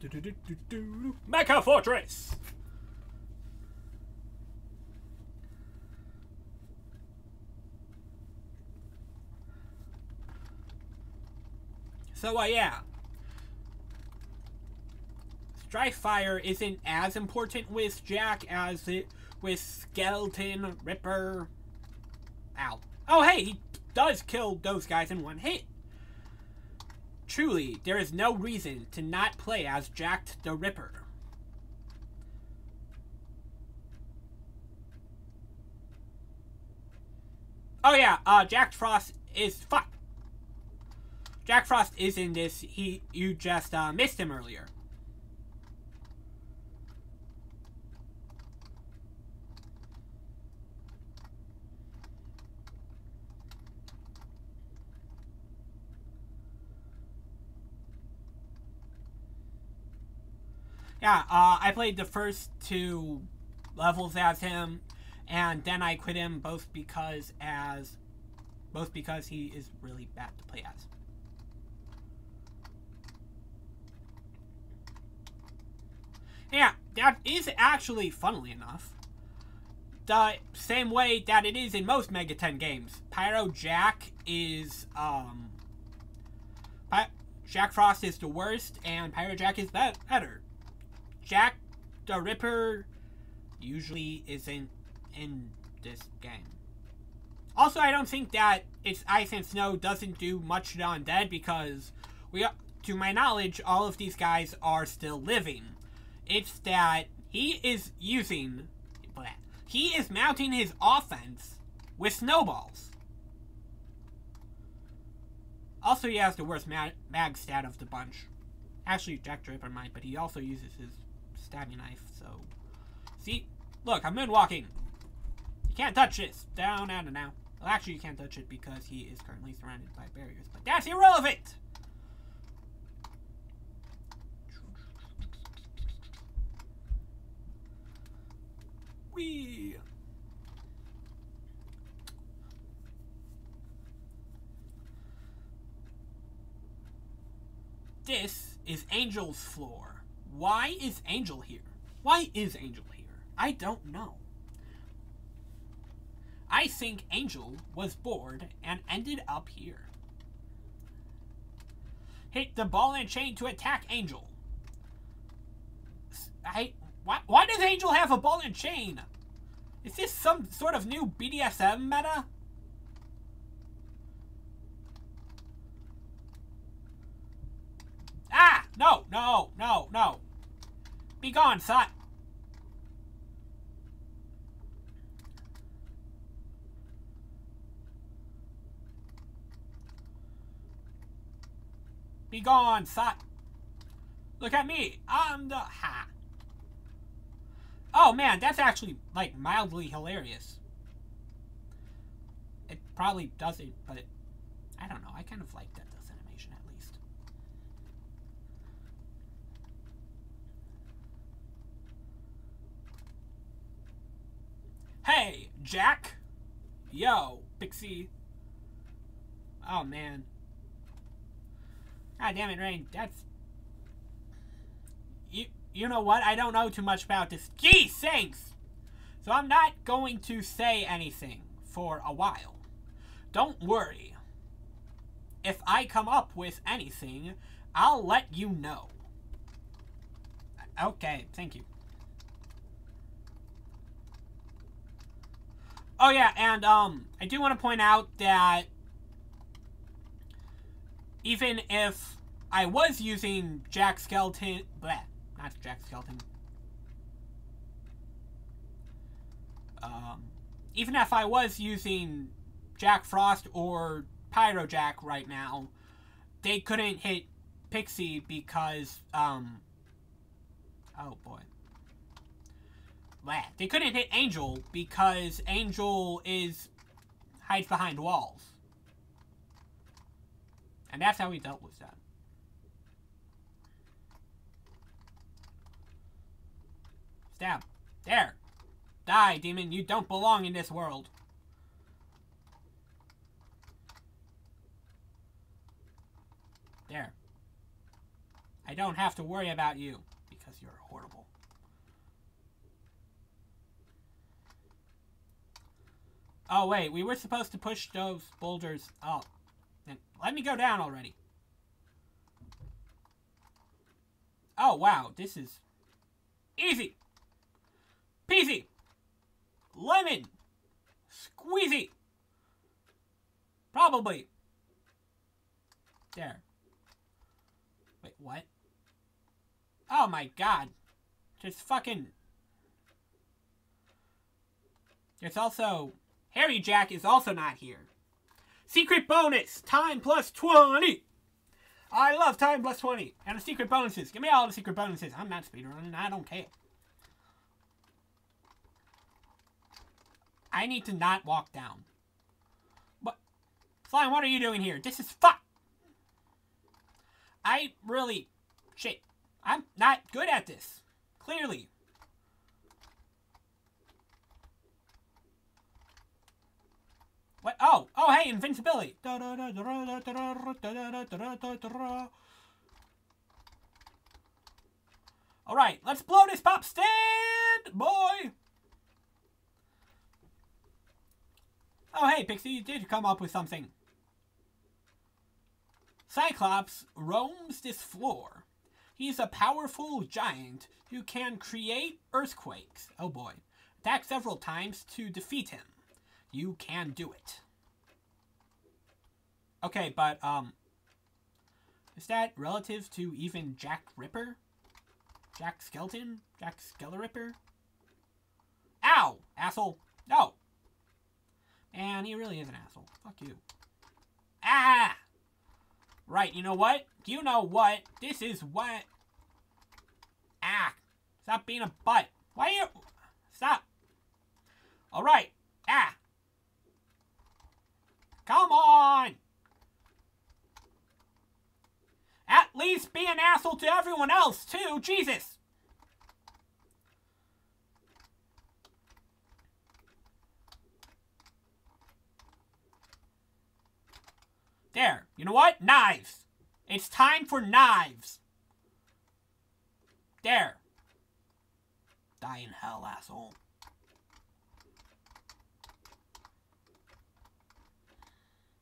Do, do, do. Mecha Fortress! So, uh, yeah. Strike Fire isn't as important with Jack as it with Skeleton, Ripper. Ow. Oh, hey, he does kill those guys in one hit. Truly, there is no reason to not play as Jack the Ripper. Oh yeah, uh, Jack Frost is fuck. Jack Frost is in this. He, you just uh, missed him earlier. Yeah, uh, I played the first two levels as him, and then I quit him both because as both because he is really bad to play as. Yeah, that is actually, funnily enough, the same way that it is in most Megaten games. Pyro Jack is, um... Jack Frost is the worst, and Pyro Jack is be better. Jack the Ripper usually isn't in this game. Also, I don't think that it's Ice and Snow doesn't do much to Undead because we, to my knowledge, all of these guys are still living. It's that he is using, he is mounting his offense with snowballs. Also, he has the worst mag, mag stat of the bunch. Actually, Jack Draper might, but he also uses his stabbing knife, so... See? Look, I'm moonwalking. You can't touch this. Down, and now. Well, actually, you can't touch it because he is currently surrounded by barriers, but that's irrelevant! Whee! This is Angel's floor. Why is Angel here? Why is Angel here? I don't know. I think Angel was bored and ended up here. Hit the ball and chain to attack Angel. I why, why does Angel have a ball and chain? Is this some sort of new BDSM meta? Ah! No, no, no, no. Be gone, son. Be gone, son. Look at me. I'm the ha. Oh man, that's actually like mildly hilarious. It probably doesn't, but it, I don't know. I kind of like that this animation at least. Hey, Jack. Yo, Pixie. Oh man. God damn it, Rain. That's you you know what? I don't know too much about this. Gee, thanks! So I'm not going to say anything for a while. Don't worry. If I come up with anything, I'll let you know. Okay, thank you. Oh yeah, and um, I do want to point out that even if I was using Jack Skeleton, bleh, not Jack Skeleton. Um, even if I was using Jack Frost or Pyro Jack right now, they couldn't hit Pixie because, um, oh boy. They couldn't hit Angel because Angel is hides behind walls. And that's how we dealt with that. Stab. There. Die, demon. You don't belong in this world. There. I don't have to worry about you because you're horrible. Oh, wait. We were supposed to push those boulders up. Let me go down already. Oh, wow. This is easy. Peasy. Lemon. Squeezy. Probably. There. Wait, what? Oh my god. Just fucking... There's also... Harry Jack is also not here. Secret bonus! Time plus 20! I love time plus 20. And the secret bonuses. Give me all the secret bonuses. I'm not speedrunning. I don't care. I need to not walk down. What? Slime, what are you doing here? This is fuck. I really... Shit. I'm not good at this. Clearly. Oh, oh, hey, invincibility. All right, let's blow this pop stand, boy. Oh, hey, Pixie, you did come up with something. Cyclops roams this floor. He's a powerful giant who can create earthquakes. Oh boy. Attack several times to defeat him. You can do it. Okay, but, um... Is that relative to even Jack Ripper? Jack Skeleton? Jack Skeleripper? Ow! Asshole! No! And he really is an asshole. Fuck you. Ah! Right, you know what? You know what? This is what... Ah! Stop being a butt. Why are you... Stop. Alright. Ah! Come on! At least be an asshole to everyone else, too! Jesus! There. You know what? Knives. It's time for knives. There. Die in hell, asshole.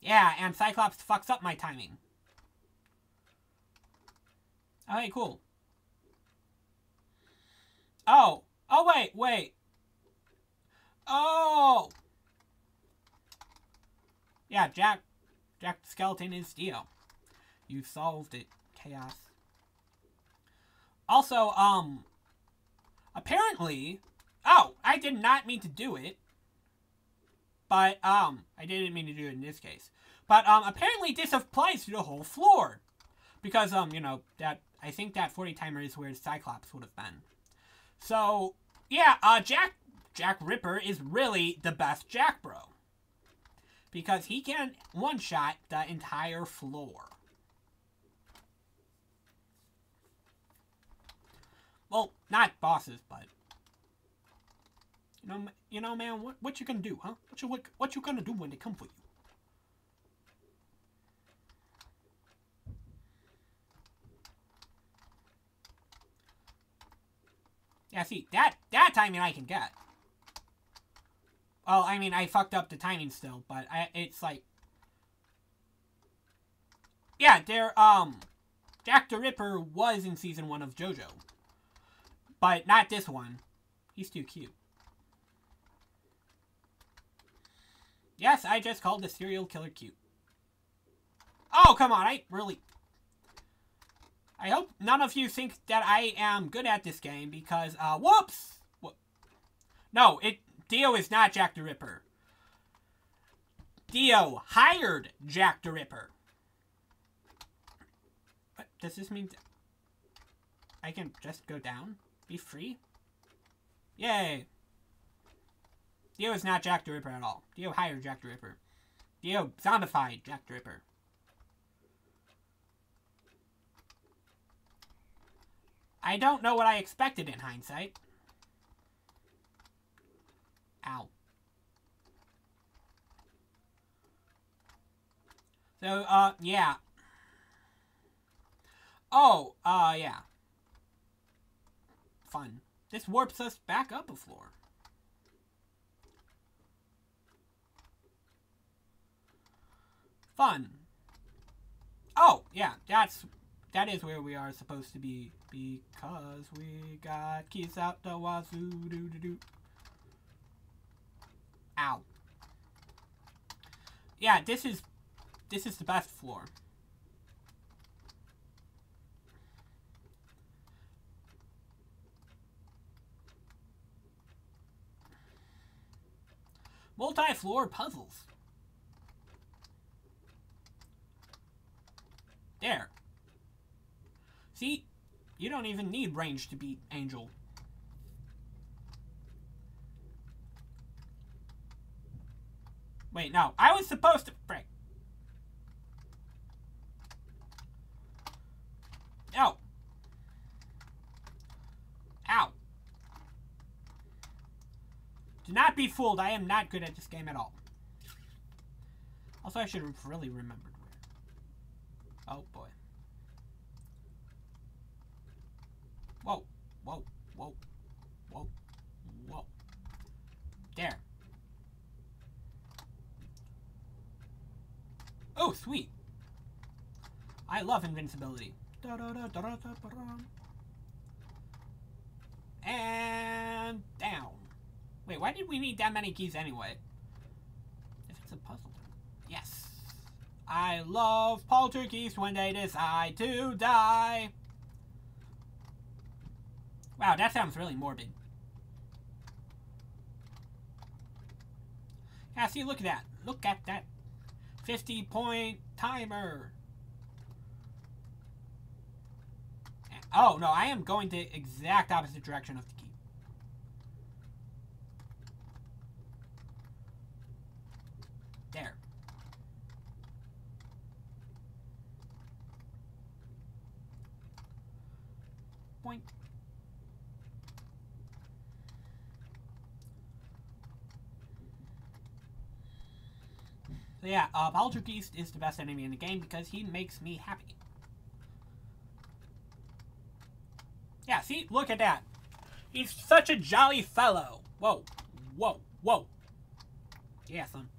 Yeah, and Cyclops fucks up my timing. Okay, cool. Oh. Oh, wait, wait. Oh! Yeah, Jack Jack the Skeleton is Dio. You solved it, Chaos. Also, um, apparently, oh, I did not mean to do it, but, um, I didn't mean to do it in this case. But, um, apparently this applies to the whole floor. Because, um, you know, that, I think that 40 timer is where Cyclops would have been. So, yeah, uh, Jack, Jack Ripper is really the best Jack Bro because he can one-shot the entire floor. Well, not bosses, but you know, you know, man, what what you gonna do, huh? What you what, what you gonna do when they come for you? Yeah, see, that, that timing I can get. Well, I mean, I fucked up the timing still, but I, it's like... Yeah, there, um... Jack the Ripper was in season one of JoJo. But not this one. He's too cute. Yes, I just called the serial killer cute. Oh, come on, I really... I hope none of you think that I am good at this game because, uh, whoops! No, it Dio is not Jack the Ripper. Dio hired Jack the Ripper. What does this mean? I can just go down? Be free? Yay! Dio is not Jack the Ripper at all. Dio hired Jack the Ripper. Dio zombified Jack the Ripper. I don't know what I expected in hindsight. Ow. So, uh, yeah. Oh, uh, yeah. Fun. This warps us back up a floor. Fun. Oh, yeah, that's, that is where we are supposed to be because we got keys out the wazoo. Doo doo doo. Ow. Yeah, this is this is the best floor. Multi-floor puzzles. There. See? You don't even need range to beat Angel. Wait, no. I was supposed to... Frick. No. Ow. Do not be fooled. I am not good at this game at all. Also, I should have really remembered where. Oh, boy. Whoa. Whoa. Whoa. Whoa. Whoa. There. Oh, sweet. I love invincibility. And down. Wait, why did we need that many keys anyway? If it's a puzzle. Yes. I love poltergeists when they decide to die. Wow, that sounds really morbid. Yeah, see, look at that. Look at that 50 point timer. Oh, no, I am going the exact opposite direction of the key. There. Point. Yeah, uh, Poltergeist is the best enemy in the game because he makes me happy. Yeah, see? Look at that. He's such a jolly fellow. Whoa. Whoa. Whoa. Yeah, son.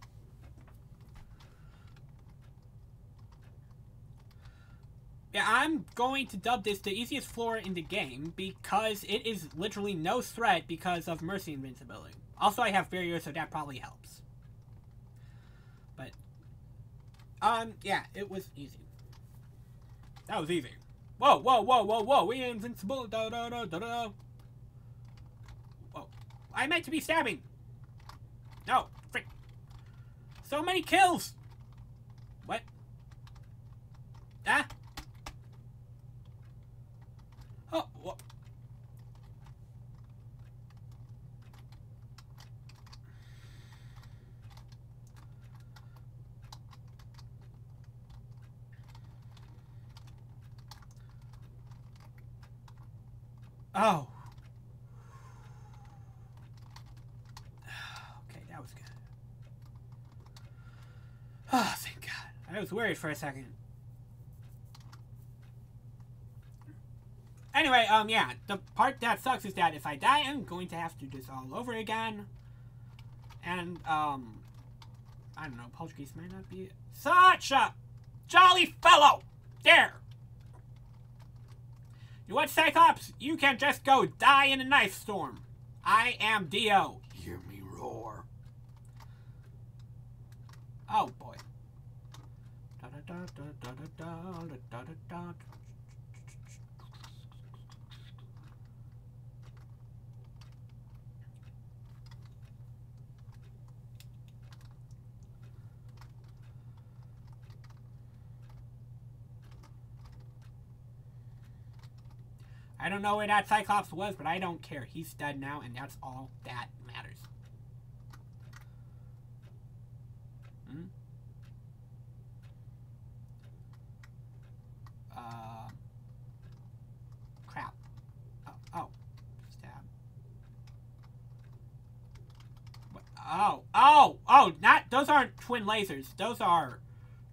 Yeah, I'm going to dub this the easiest floor in the game because it is literally no threat because of Mercy Invincibility. Also, I have Barrier, so that probably helps. Um, yeah, it was easy. That was easy. Whoa, whoa, whoa, whoa, whoa, we invincible, da da da da da. Whoa. I meant to be stabbing. No, frick. So many kills. What? Ah? Oh, what? Oh. Okay, that was good. Oh, thank God. I was worried for a second. Anyway, um, yeah, the part that sucks is that if I die, I'm going to have to do this all over again. And, um, I don't know, Poltergeist might not be such a jolly fellow! There! You what, Cyclops? You can't just go die in a knife storm. I am Dio. Hear me roar. Oh, boy. Da da da da da da da da da I don't know where that Cyclops was, but I don't care. He's dead now, and that's all that matters. Hmm? Uh, crap. Oh, oh. Stab. What? Oh, oh, oh, not, those aren't twin lasers. Those are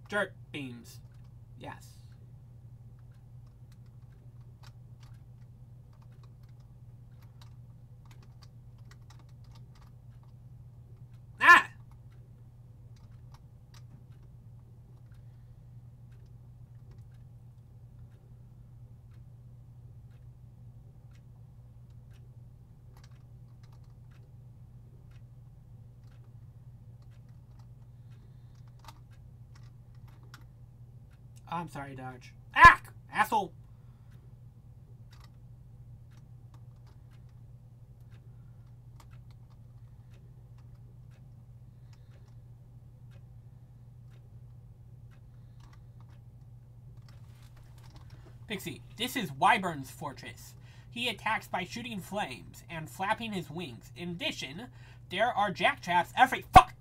dirt beams. Yes. I'm sorry, Dodge. Ack! Asshole! Pixie, this is Wyvern's fortress. He attacks by shooting flames and flapping his wings. In addition, there are jacktraps every fuck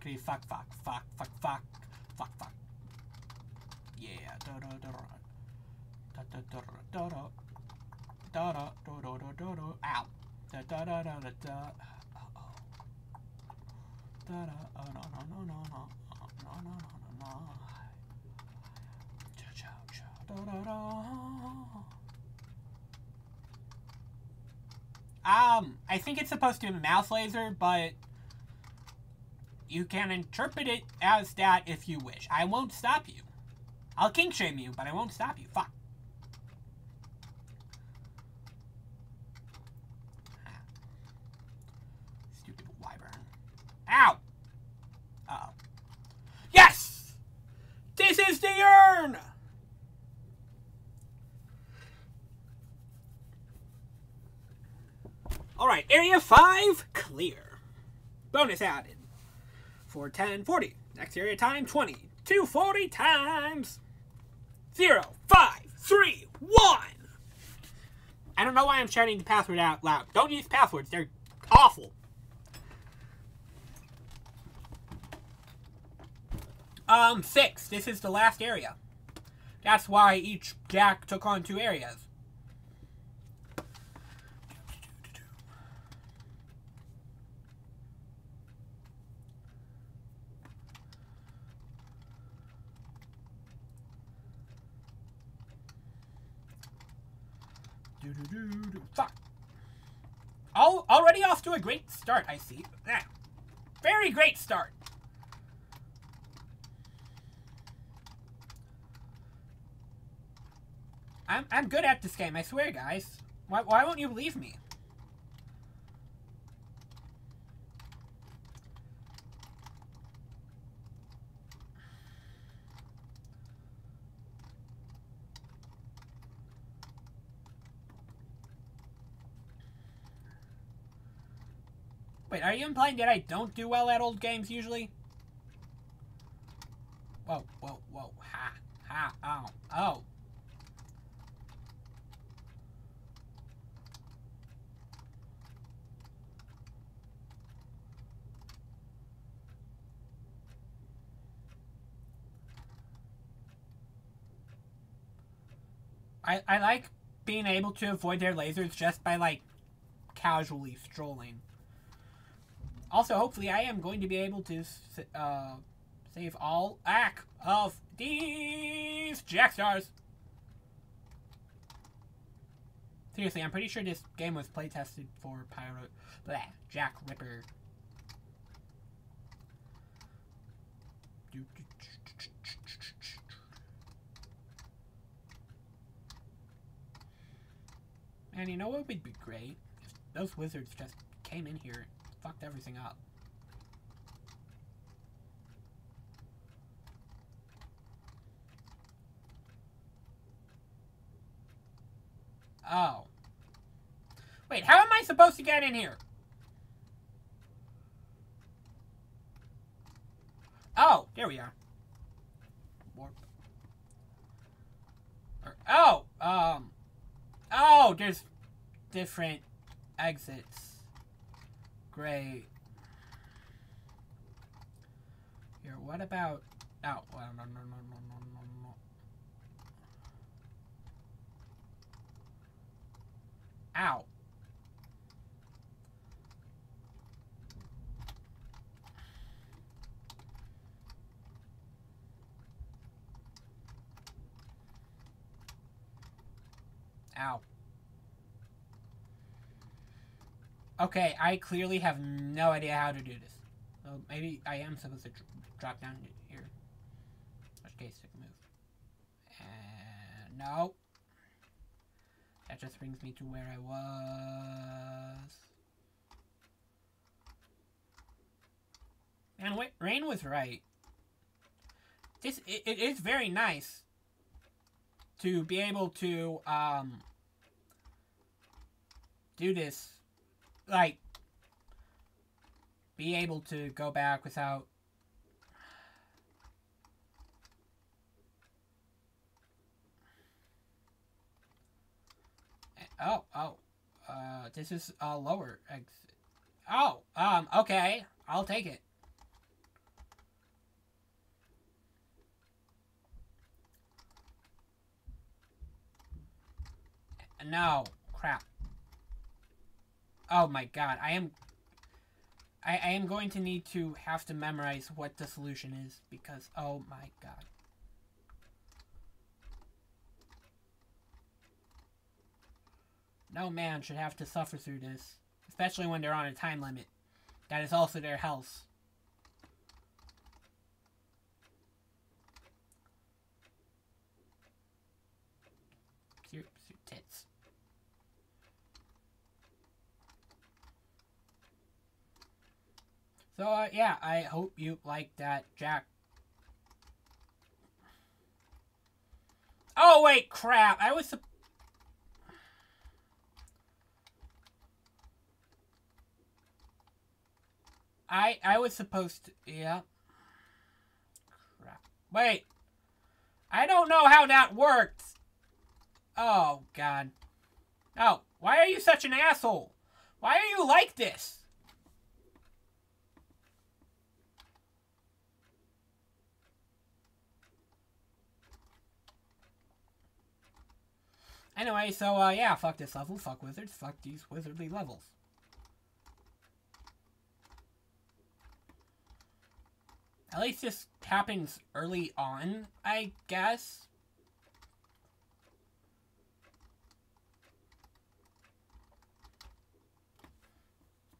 fuckity, fuck, fuck, fuck, fuck, fuck, fuck, fuck. Yeah, da da da da da da da da da da da da da da da da ow da da da da da da uh-oh da da oh no no no no no no no no no no cha cha cha da da da um I think it's supposed to be mouse laser but you can interpret it as that if you wish. I won't stop you. I'll kink shame you, but I won't stop you. Fuck. Stupid wyvern. Ow! Uh oh. Yes! This is the urn! Alright, area 5, clear. Bonus added. For 1040. Next area time, 20. 240 times. 0, 5, 3, 1! I don't know why I'm shouting the password out loud. Don't use passwords, they're awful. Um, six. This is the last area. That's why each jack took on two areas. Fuck. All already off to a great start. I see. Yeah. Very great start. I'm I'm good at this game. I swear, guys. Why why won't you believe me? Wait, are you implying that I don't do well at old games usually? Whoa, whoa, whoa. Ha, ha, oh, oh. I, I like being able to avoid their lasers just by, like, casually strolling. Also, hopefully, I am going to be able to uh, save all act of these Jack Stars. Seriously, I'm pretty sure this game was playtested for Pyro... Blah, Jack Ripper. Man, you know what would be great? If those wizards just came in here fucked everything up. Oh. Wait, how am I supposed to get in here? Oh, here we are. Warp. Oh, um. Oh, there's different exits. Great. Here, what about... Oh, no, no, no, no, no, no, no. Ow. Ow. Okay, I clearly have no idea how to do this. So maybe I am supposed to drop down here. Which case, stick move. And no. That just brings me to where I was. And wait, Rain was right. This it, it is very nice to be able to um do this like be able to go back without Oh, oh. Uh, this is a lower exit. Oh, um, okay. I'll take it. No. Crap. Oh my god. I am... I, I am going to need to have to memorize what the solution is because, oh my god. No man should have to suffer through this, especially when they're on a time limit. That is also their health. Your, your tits. So, uh, yeah, I hope you like that, Jack. Oh, wait, crap. I was I I was supposed to yeah. Crap. Wait. I don't know how that worked. Oh god. Oh, why are you such an asshole? Why are you like this? Anyway, so uh yeah, fuck this level, fuck wizards, fuck these wizardly levels. At least this happens early on, I guess.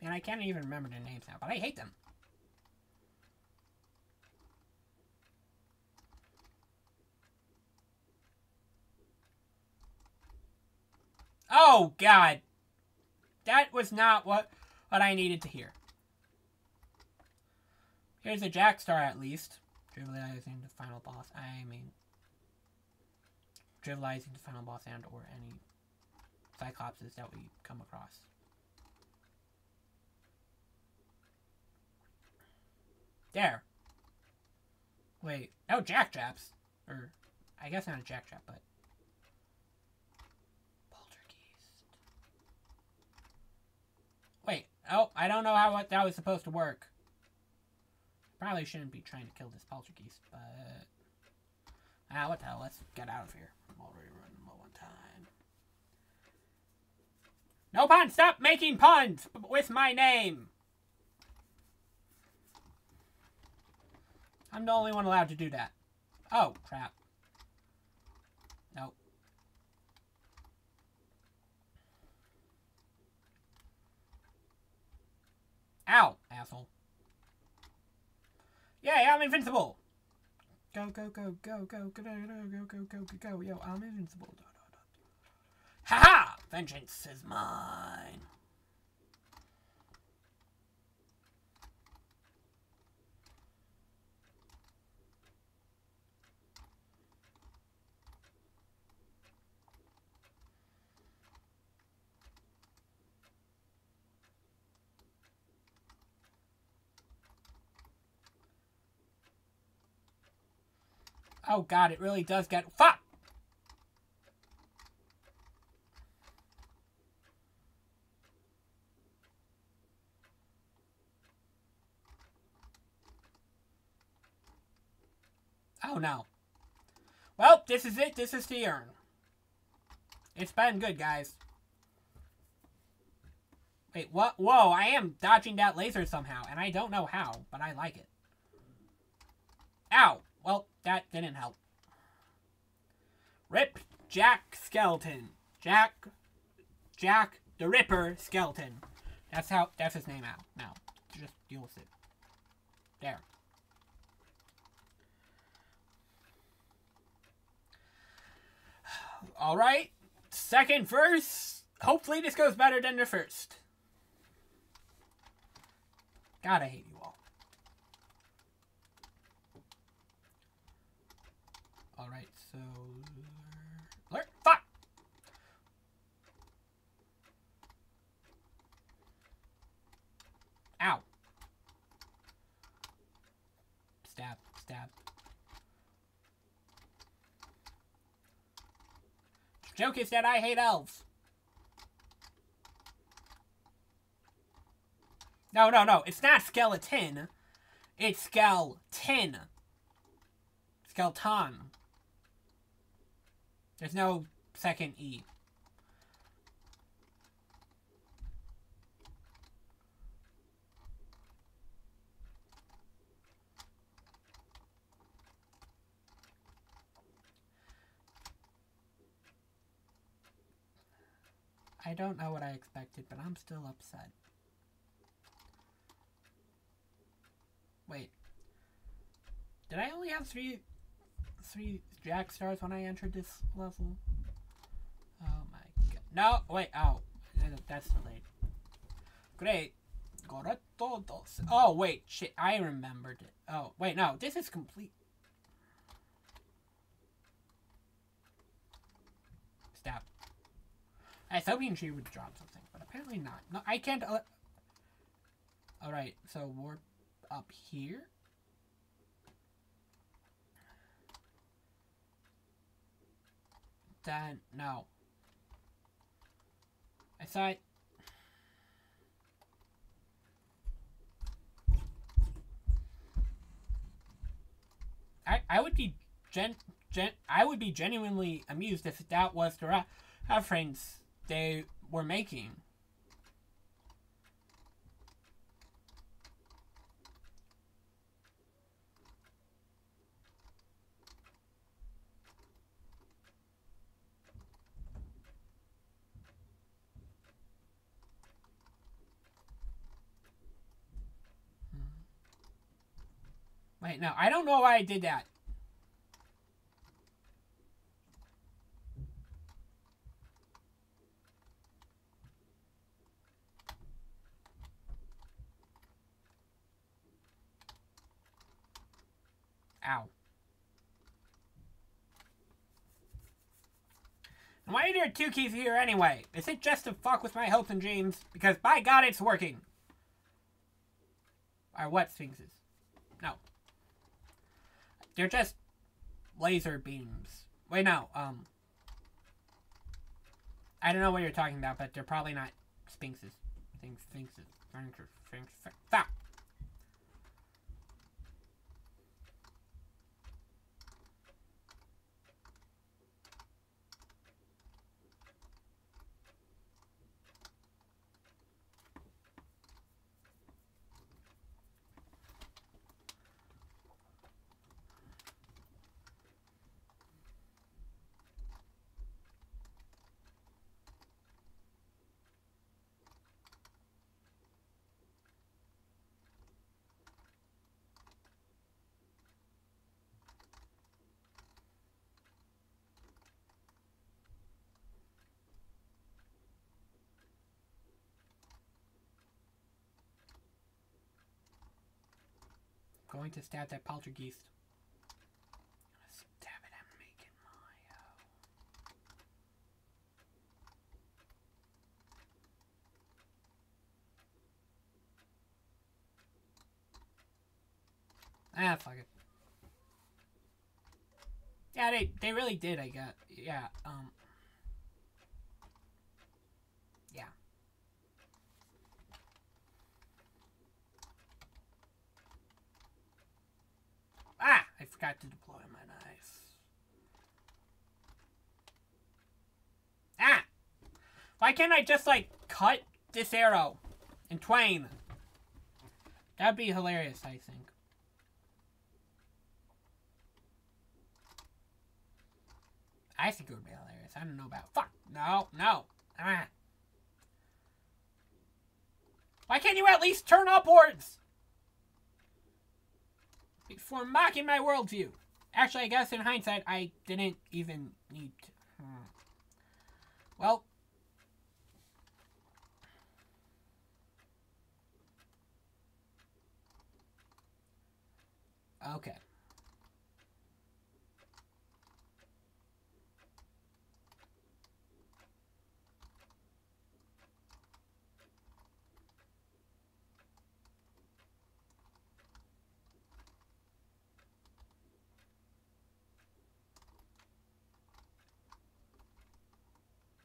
And I can't even remember the names now, but I hate them. Oh, God. That was not what, what I needed to hear. Here's a Jack Star at least. Trivializing the final boss. I mean, trivializing the final boss and or any Cyclopses that we come across. There. Wait. Oh, Jack Traps. Or, I guess not a Jack Trap, but... Poltergeist. Wait. Oh, I don't know how that was supposed to work. Probably shouldn't be trying to kill this poltergeist, but... Ah, what the hell, let's get out of here. I'm already running low on time. No puns! Stop making puns with my name! I'm the only one allowed to do that. Oh, crap. Nope. Ow, asshole. Yay, I'm invincible! Go, go, go, go, go, go, go, go, go, go, go, go, yo, I'm invincible. Ha ha! Vengeance is mine. Oh god, it really does get... Fuck! Oh no. Well, this is it. This is the urn. It's been good, guys. Wait, what? Whoa, I am dodging that laser somehow, and I don't know how, but I like it. Ow! Well, that didn't help. Rip Jack Skeleton. Jack Jack the Ripper Skeleton. That's how that's his name out now. Just deal with it. There. Alright. Second verse. Hopefully this goes better than the first. God, I hate all. Alright, so... Alert! Fuck! Ow. stab. The joke is that I hate elves. No, no, no. It's not skeleton. It's skeleton. Skeleton. There's no second E. I don't know what I expected, but I'm still upset. Wait. Did I only have three three jack stars when I entered this level? Oh my god. No, wait, oh. That's delayed. Great. Oh, wait, shit, I remembered it. Oh, wait, no, this is complete. Stop. I was hoping she would drop something, but apparently not. No, I can't. Uh... Alright, so warp up here. Then, no. I thought... I, I would be gen, gen I would be genuinely amused if that was the reference they were making. Wait, no, I don't know why I did that. Ow. And why are there two keys here anyway? Is it just to fuck with my hopes and dreams? Because by God, it's working. Or what sphinxes? They're just laser beams. Wait, no, um... I don't know what you're talking about, but they're probably not sphinxes. Things, sphinxes. Furniture, sphinx, sphinx. Going to stab that poltergeist. Stab it make it my Ah, fuck it. Yeah, they, they really did, I got. Yeah, um... forgot to deploy my knife. Ah! Why can't I just, like, cut this arrow in twain? That'd be hilarious, I think. I think it would be hilarious. I don't know about... Fuck! No, no. Ah. Why can't you at least turn upwards? For mocking my worldview. Actually, I guess in hindsight, I didn't even need to. Hmm. Well. Okay.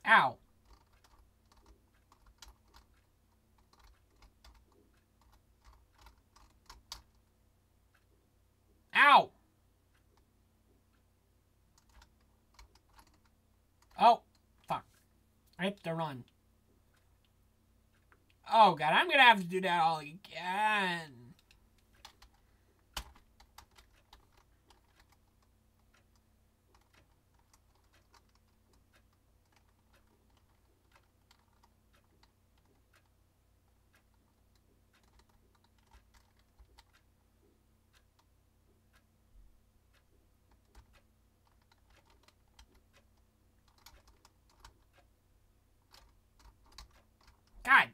Ow. Ow! Oh, fuck. I have to run. Oh god, I'm gonna have to do that all again. God.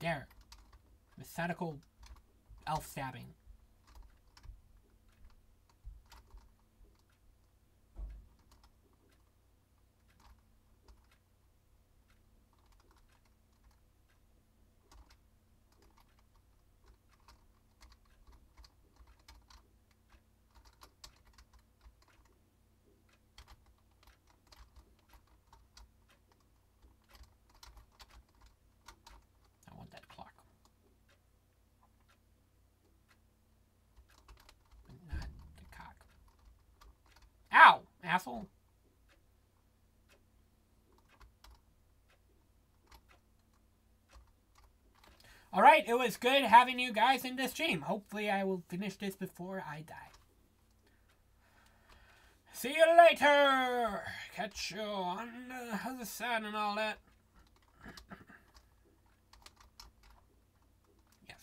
There. Methodical elf stabbing. I want that clock. But not the cock. Ow, asshole. Alright, it was good having you guys in this stream. Hopefully I will finish this before I die. See you later! Catch you on the other side and all that. Yes.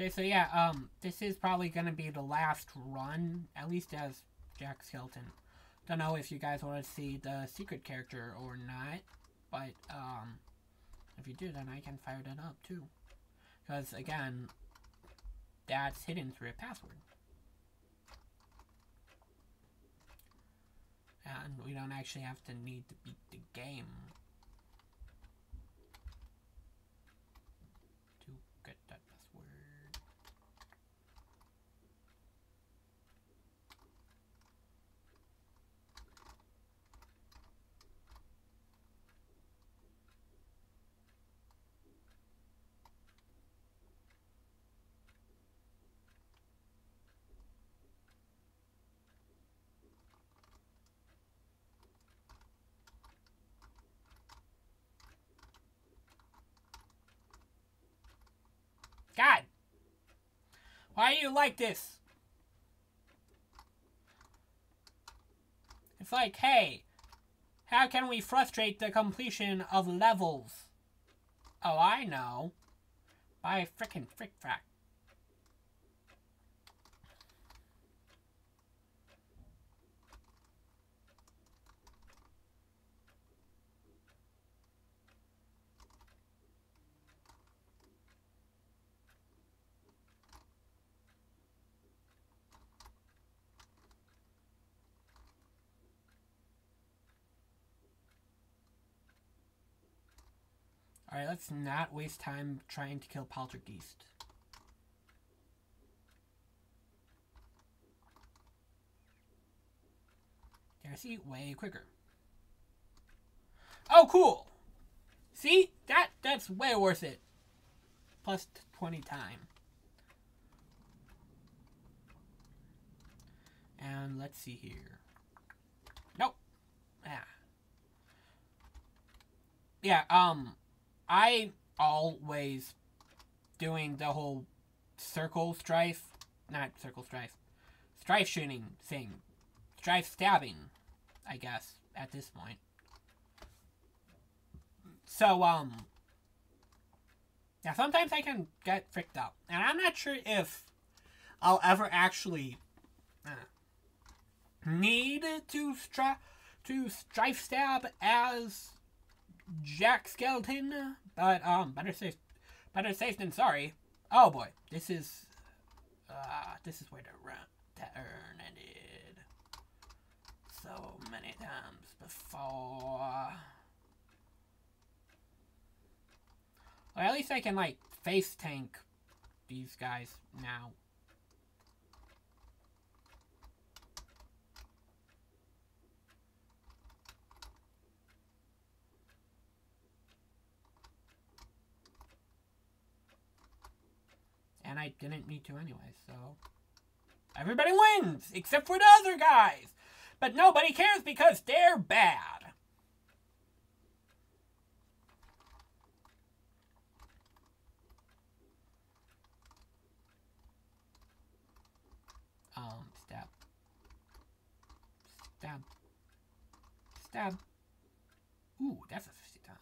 Okay, so yeah, um, this is probably gonna be the last run, at least as Jack Skeleton. Don't know if you guys want to see the secret character or not, but, um, if you do, then I can fire that up too. Because, again, that's hidden through a password. And we don't actually have to need to beat the game to get that password. God! Why are you like this? It's like, hey, how can we frustrate the completion of levels? Oh, I know. By frickin' frick frack. Alright, let's not waste time trying to kill Poltergeist. I see way quicker? Oh, cool! See? That That's way worth it. Plus 20 time. And let's see here. Nope. Ah. Yeah, um... I always doing the whole circle strife, not circle strife, strife shooting thing, strife stabbing, I guess, at this point. So, um, yeah, sometimes I can get freaked out, And I'm not sure if I'll ever actually uh, need to stri- to strife stab as Jack Skeleton, but um, better safe, better safe than sorry. Oh boy, this is, uh, this is where the run turn ended so many times before. Well, at least I can like face tank these guys now. And I didn't need to anyway, so... Everybody wins! Except for the other guys! But nobody cares because they're bad! Um, stab. Stab. Stab. Ooh, that's a 50 time.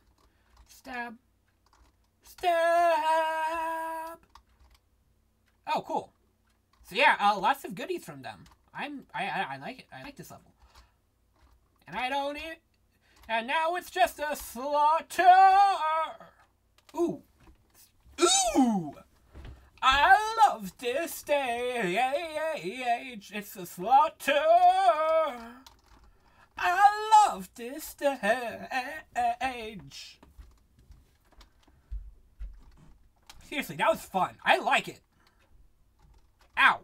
Stab. Stab! Oh, cool. So yeah, uh, lots of goodies from them. I'm, I, I, I like it. I like this level. And I don't it. And now it's just a slaughter! Ooh. Ooh! I love this stage. It's a slaughter. I love this stage. Seriously, that was fun. I like it. Ow.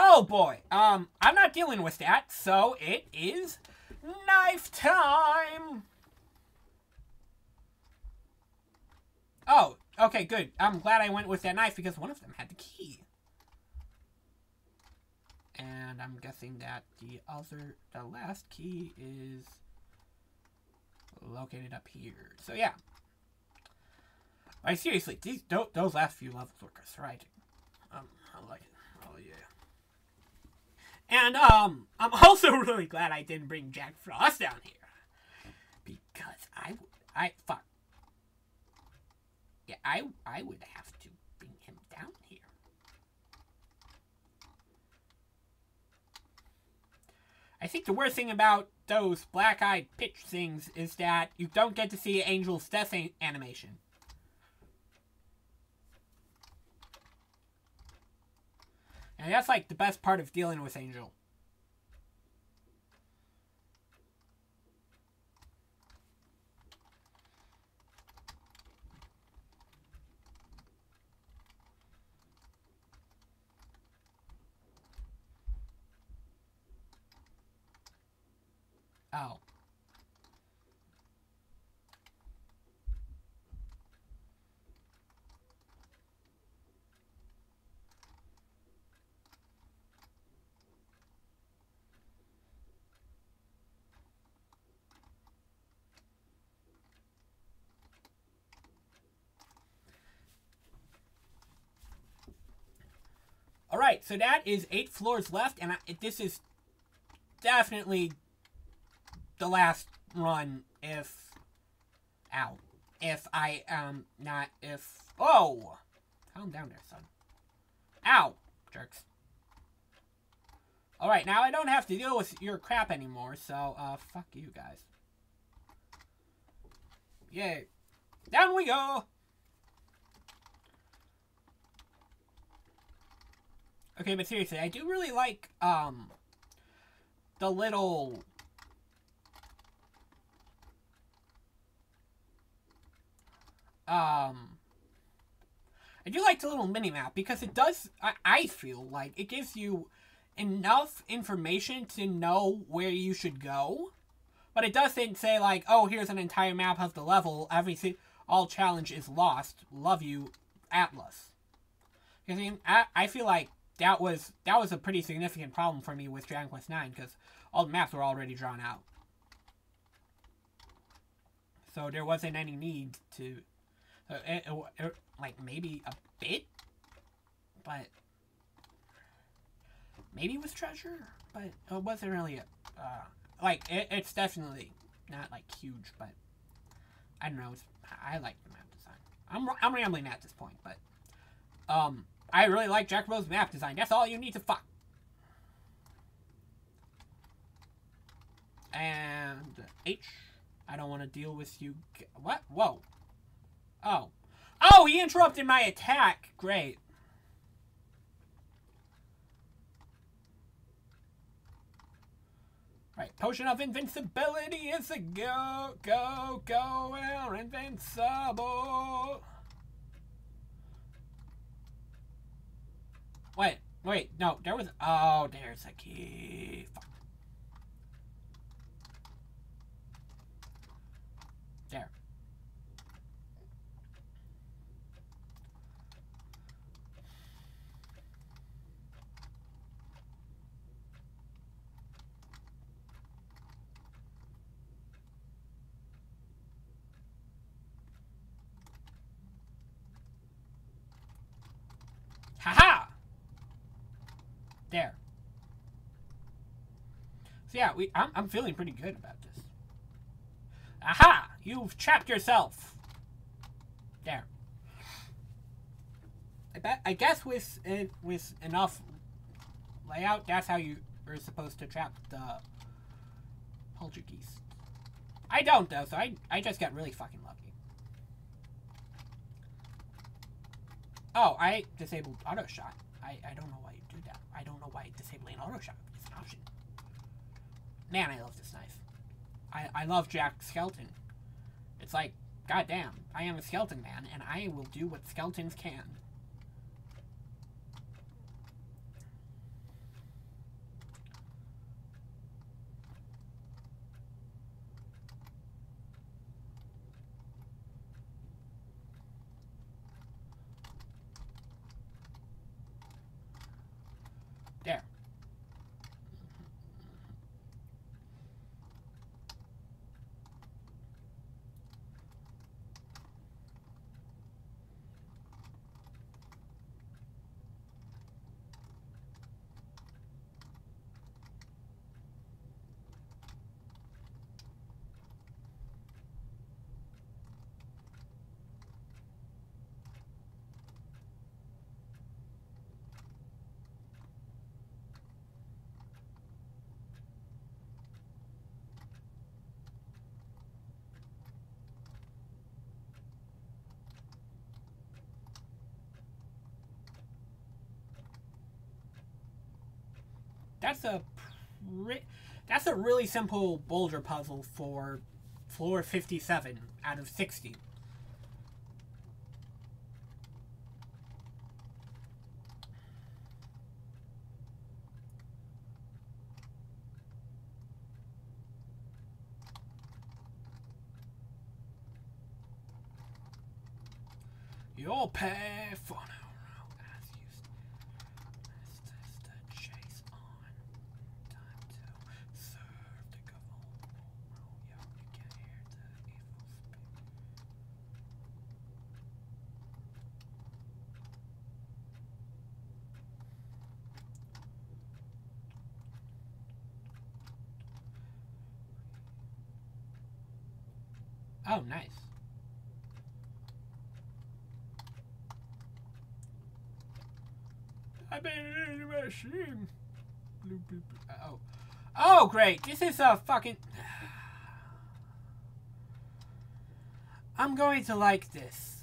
Oh boy. Um, I'm not dealing with that, so it is knife time. Oh, okay, good. I'm glad I went with that knife because one of them had the key. And I'm guessing that the other, the last key is located up here. So yeah. I seriously, these those last few levels were right. Um, I like it. Oh yeah. And um, I'm also really glad I didn't bring Jack Frost down here because I I fuck. Yeah, I I would have to bring him down here. I think the worst thing about those black-eyed pitch things is that you don't get to see Angel's death animation. And that's like the best part of dealing with Angel. Oh. All right, so that is eight floors left, and I, this is definitely the last run if ow if I um not if oh! Calm down there son. Ow jerks. All right now I don't have to deal with your crap anymore so uh fuck you guys. Yay. Down we go okay but seriously I do really like um the little um I do like the little mini map because it does I, I feel like it gives you enough information to know where you should go. But it doesn't say like, oh, here's an entire map of the level, everything all challenge is lost. Love you, Atlus. I mean, I, I feel like that was that was a pretty significant problem for me with Dragon Quest Nine because all the maps were already drawn out. So there wasn't any need to uh, it, it, it, like maybe a bit, but maybe with treasure, but it wasn't really a uh, like it's definitely not like huge, but I don't know. I like the map design. I'm I'm rambling at this point, but um, I really like Jack Bros. map design. That's all you need to fuck. And H. I don't want to deal with you. What? Whoa. Oh. Oh, he interrupted my attack. Great. Right, potion of invincibility is a go, go, go, we're invincible. Wait, wait, no, there was, oh, there's a key. Fuck. There. Haha! There. So yeah, we I'm, I'm feeling pretty good about this. Aha! You've trapped yourself. There. I bet I guess with with enough layout, that's how you are supposed to trap the poltergeist. I don't though, so I I just got really fucking lucky. Oh, I disabled auto shot. I, I don't know why you do that. I don't know why disabling auto shot is an option. Man, I love this knife. I, I love Jack Skeleton. It's like, goddamn, I am a skeleton man, and I will do what skeletons can. There. That's a that's a really simple boulder puzzle for floor 57 out of 60. You'll pay for no road as used. Is this the chase on? Time to serve the government. Oh, yo, you can hear the evil spirit. Oh, nice. I made it in the machine. Oh. Oh, great. This is a fucking. I'm going to like this.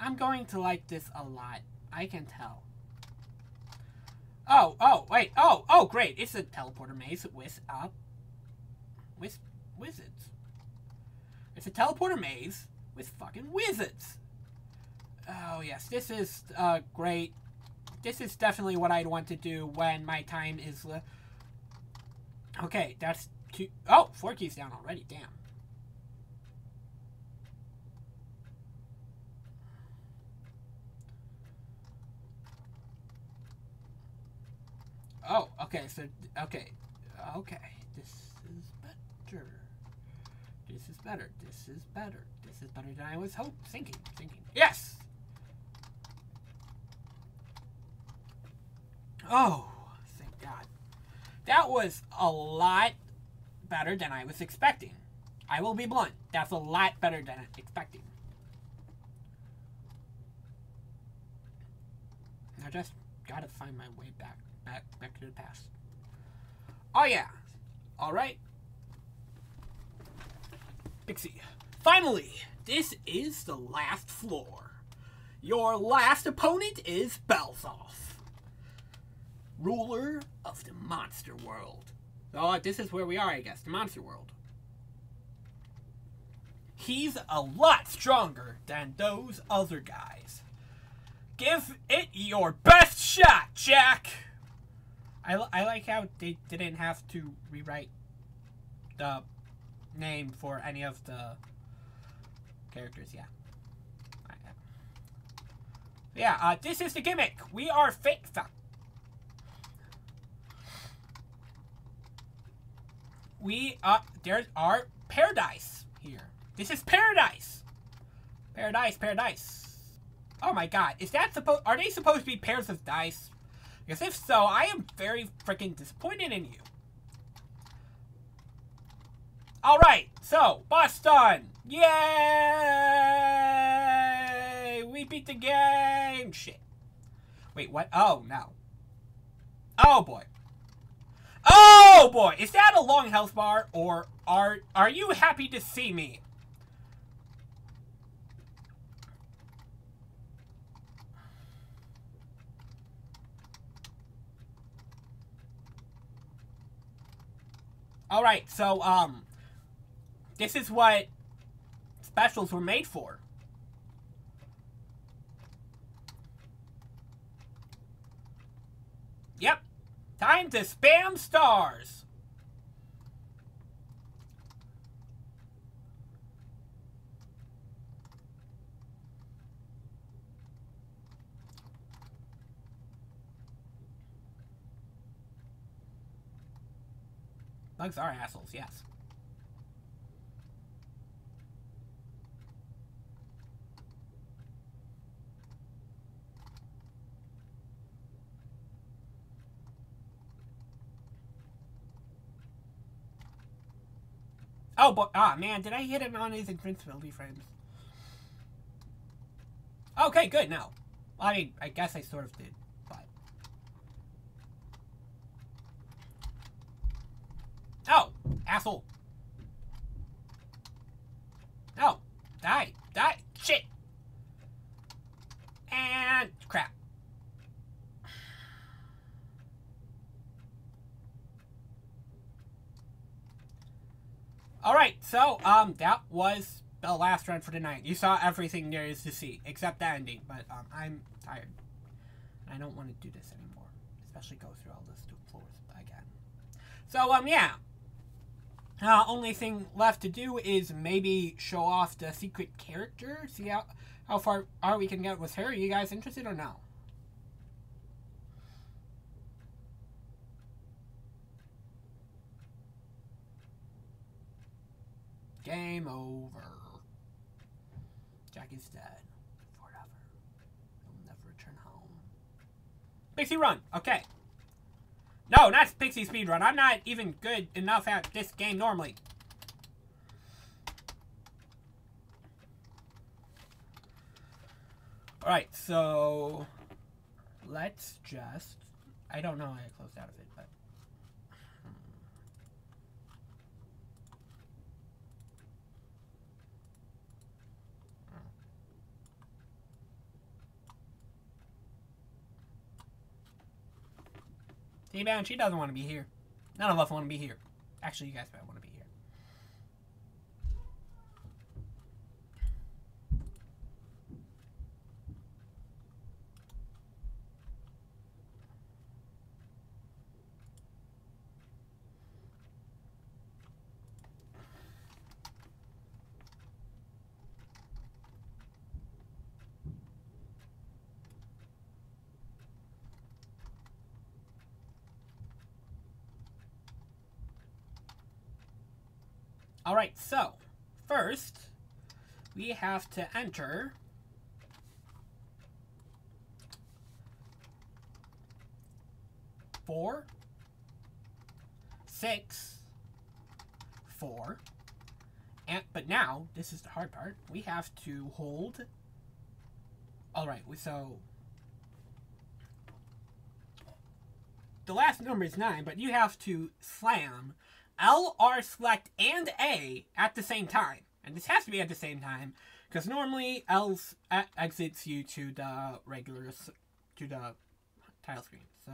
I'm going to like this a lot. I can tell. Oh, oh, wait. Oh, oh, great. It's a teleporter maze with, uh, with wizards. It's a teleporter maze with fucking wizards. Oh yes, this is uh, great. This is definitely what I'd want to do when my time is. Okay, that's two oh four keys down already. Damn. Oh, okay. So okay, okay. is better. This is better. This is better than I was hoping. Thinking, thinking. Yes! Oh, thank God. That was a lot better than I was expecting. I will be blunt. That's a lot better than I expecting. I just gotta find my way back, back, back to the past. Oh yeah. All right. Pixie. Finally, this is the last floor. Your last opponent is Belzoff, ruler of the monster world. Oh, this is where we are, I guess, the monster world. He's a lot stronger than those other guys. Give it your best shot, Jack! I, I like how they didn't have to rewrite the name for any of the characters, yeah. Yeah, uh, this is the gimmick. We are fake. We, uh, there are paradise here. This is paradise. Paradise, paradise. Oh my god, is that supposed, are they supposed to be pairs of dice? Because if so, I am very freaking disappointed in you. Alright, so, Boston. Yay! We beat the game! Shit. Wait, what? Oh, no. Oh, boy. Oh, boy! Is that a long health bar, or are, are you happy to see me? Alright, so, um, this is what specials were made for. Yep. Time to spam stars. Bugs are assholes, yes. Oh, but, ah, man, did I hit him on his invincibility frames? Okay, good, no. I mean, I guess I sort of did, but... Oh, asshole. No, die, die, shit. And crap. Alright, so, um, that was the last run for tonight. You saw everything there is to see, except the ending, but, um, I'm tired. I don't want to do this anymore, especially go through all this floors again. So, um, yeah. Uh, only thing left to do is maybe show off the secret character, see how, how far are we can get with her. Are you guys interested or no? Game over. Jack is dead. Forever. He'll never return home. Pixie Run. Okay. No, not Pixie Speed Run. I'm not even good enough at this game normally. Alright, so... Let's just... I don't know how I closed out of it, but... T-Bound, she doesn't want to be here. None of us want to be here. Actually, you guys might want to here. Alright, so, first, we have to enter four, six, four, and, but now, this is the hard part, we have to hold, alright, so, the last number is 9, but you have to slam L, R, select, and A at the same time. And this has to be at the same time, because normally L exits you to the regular, to the tile screen. So,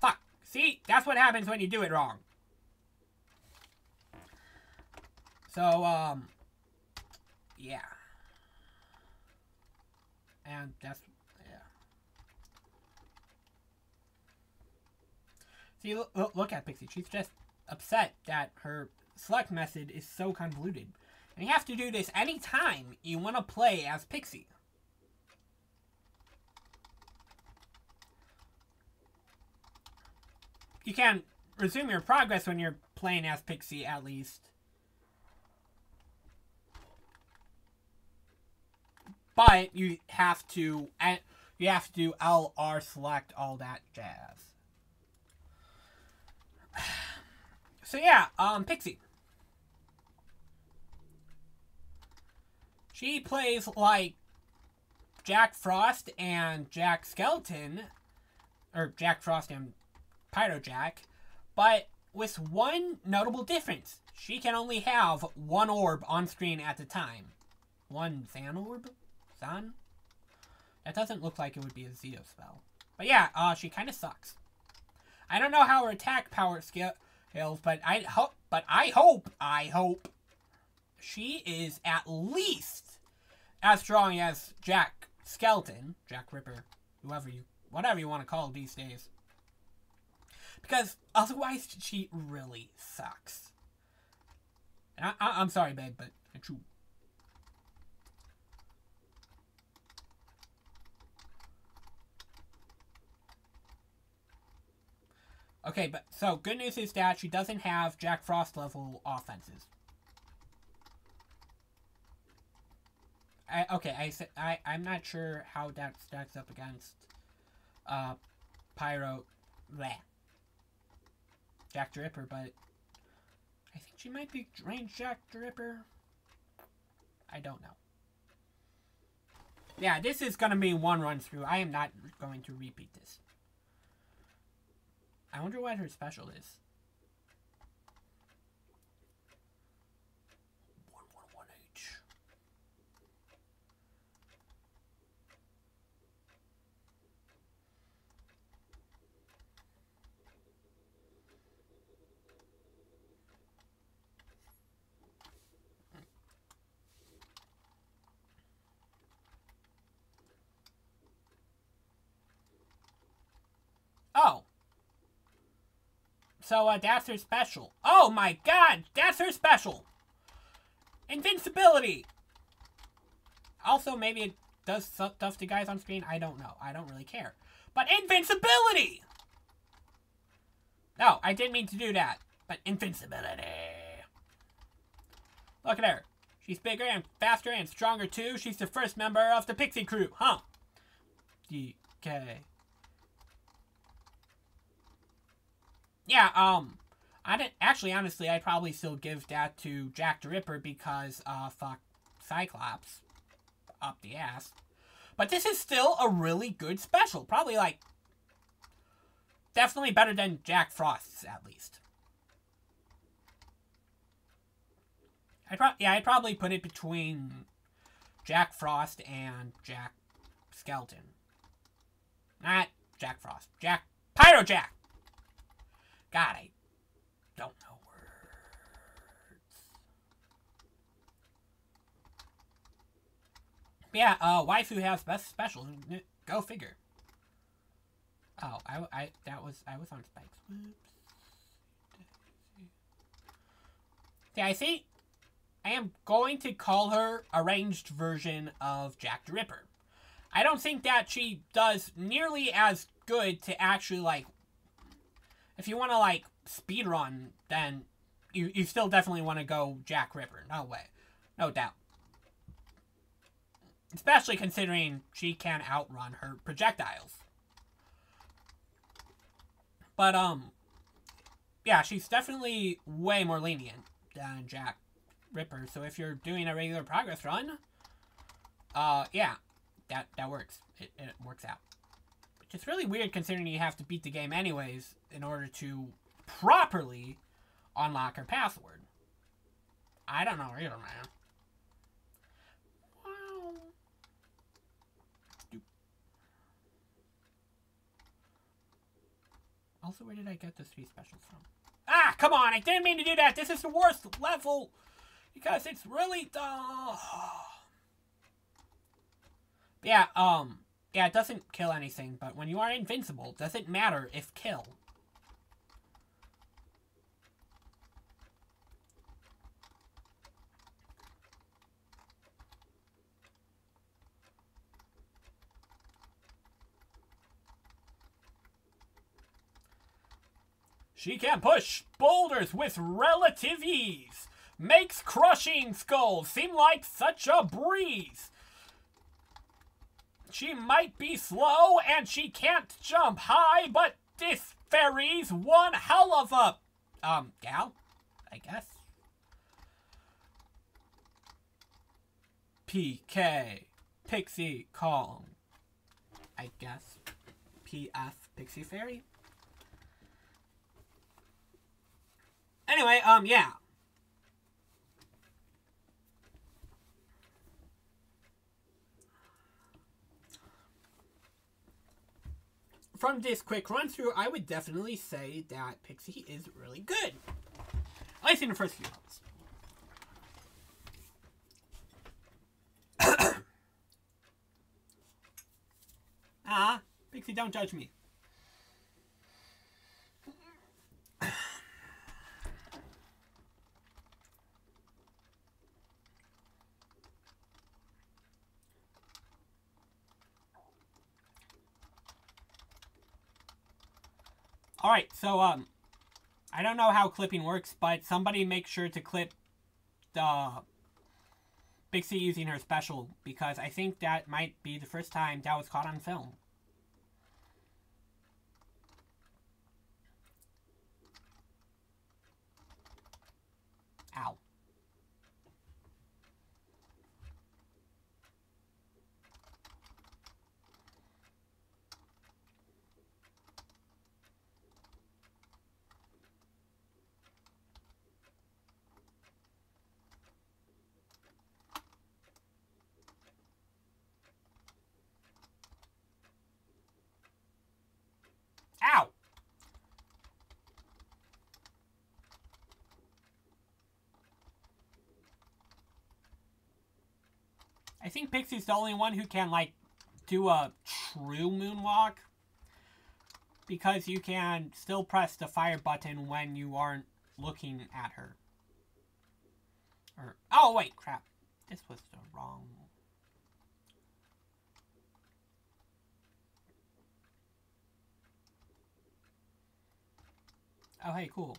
fuck. See, that's what happens when you do it wrong. So, um, yeah. And that's, yeah. Oh, See, look, at Pixie. She's just upset that her select method is so convoluted. And you have to do this anytime you want to play as Pixie. You can resume your progress when you're playing as Pixie, at least. But you have to eh, you have to do LR select all that jazz. So yeah, um Pixie. She plays like Jack Frost and Jack Skeleton or Jack Frost and Pyro Jack, but with one notable difference. She can only have one orb on screen at the time. One Zan orb? Zan? That doesn't look like it would be a Zeo spell. But yeah, uh, she kind of sucks. I don't know how her attack power scales, but I hope, but I hope, I hope she is at least as strong as Jack Skeleton, Jack Ripper, whoever you, whatever you want to call these days. Because otherwise, she really sucks. And I, am sorry, babe, but true. Okay, but so good news is that she doesn't have Jack Frost level offenses. I, okay, I said I I'm not sure how that stacks up against uh Pyro bleh, Jack Dripper, but I think she might be range Jack Dripper. I don't know. Yeah, this is gonna be one run through. I am not going to repeat this. I wonder what her special is. So uh, that's her special. Oh my god, that's her special. Invincibility. Also, maybe it does stuff to guys on screen. I don't know. I don't really care. But invincibility. No, I didn't mean to do that. But invincibility. Look at her. She's bigger and faster and stronger too. She's the first member of the Pixie crew, huh? DK. Yeah, um, I didn't actually. Honestly, I'd probably still give that to Jack the Ripper because, uh, fuck Cyclops up the ass. But this is still a really good special. Probably like definitely better than Jack Frost's at least. I pro yeah, I'd probably put it between Jack Frost and Jack Skeleton. Not Jack Frost. Jack Pyro Jack. God, I don't know words. Yeah, uh, waifu has best special. Go figure. Oh, I, I, that was, I was on spikes. Whoops. Yeah, I see. I am going to call her arranged version of Jack the Ripper. I don't think that she does nearly as good to actually, like, if you want to like speed run, then you you still definitely want to go Jack Ripper. No way, no doubt. Especially considering she can outrun her projectiles. But um, yeah, she's definitely way more lenient than Jack Ripper. So if you're doing a regular progress run, uh, yeah, that that works. It, it works out. Which is really weird considering you have to beat the game anyways in order to properly unlock her password. I don't know either, man. Also, where did I get this three specials from? Ah, come on! I didn't mean to do that! This is the worst level! Because it's really... Uh... yeah, um... Yeah, it doesn't kill anything, but when you are invincible, doesn't matter if kill. She can push boulders with relative ease. Makes crushing skulls seem like such a breeze. She might be slow and she can't jump high, but this fairy's one hell of a, um, gal, I guess. PK, Pixie Kong, I guess. PF, Pixie Fairy. Anyway, um, yeah. From this quick run through, I would definitely say that Pixie is really good. At least in the first few levels. ah, Pixie, don't judge me. Alright, so, um, I don't know how clipping works, but somebody make sure to clip the Pixie using her special, because I think that might be the first time that was caught on film. Ow. Ow! I think Pixie's the only one who can, like, do a true moonwalk. Because you can still press the fire button when you aren't looking at her. Or, oh, wait, crap. This was the wrong... Oh, hey, cool.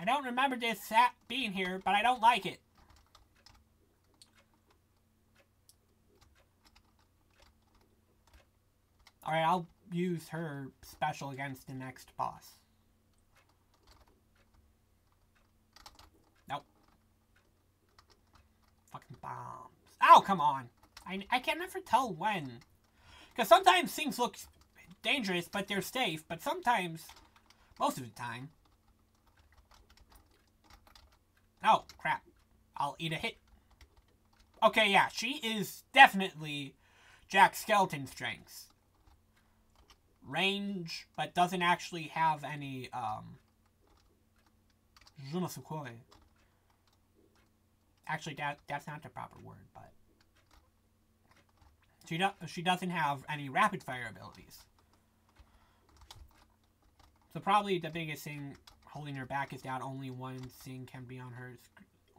I don't remember this sat being here, but I don't like it. Alright, I'll use her special against the next boss. Nope. Fucking bombs. Oh, come on. I, I can never tell when. Because sometimes things look dangerous, but they're safe. But sometimes, most of the time, Oh, crap. I'll eat a hit. Okay, yeah, she is definitely Jack Skeleton strengths. Range, but doesn't actually have any, um... Je ne sais quoi. Actually, that, that's not the proper word, but... She, do, she doesn't have any rapid fire abilities. So probably the biggest thing holding her back is that only one thing can be on her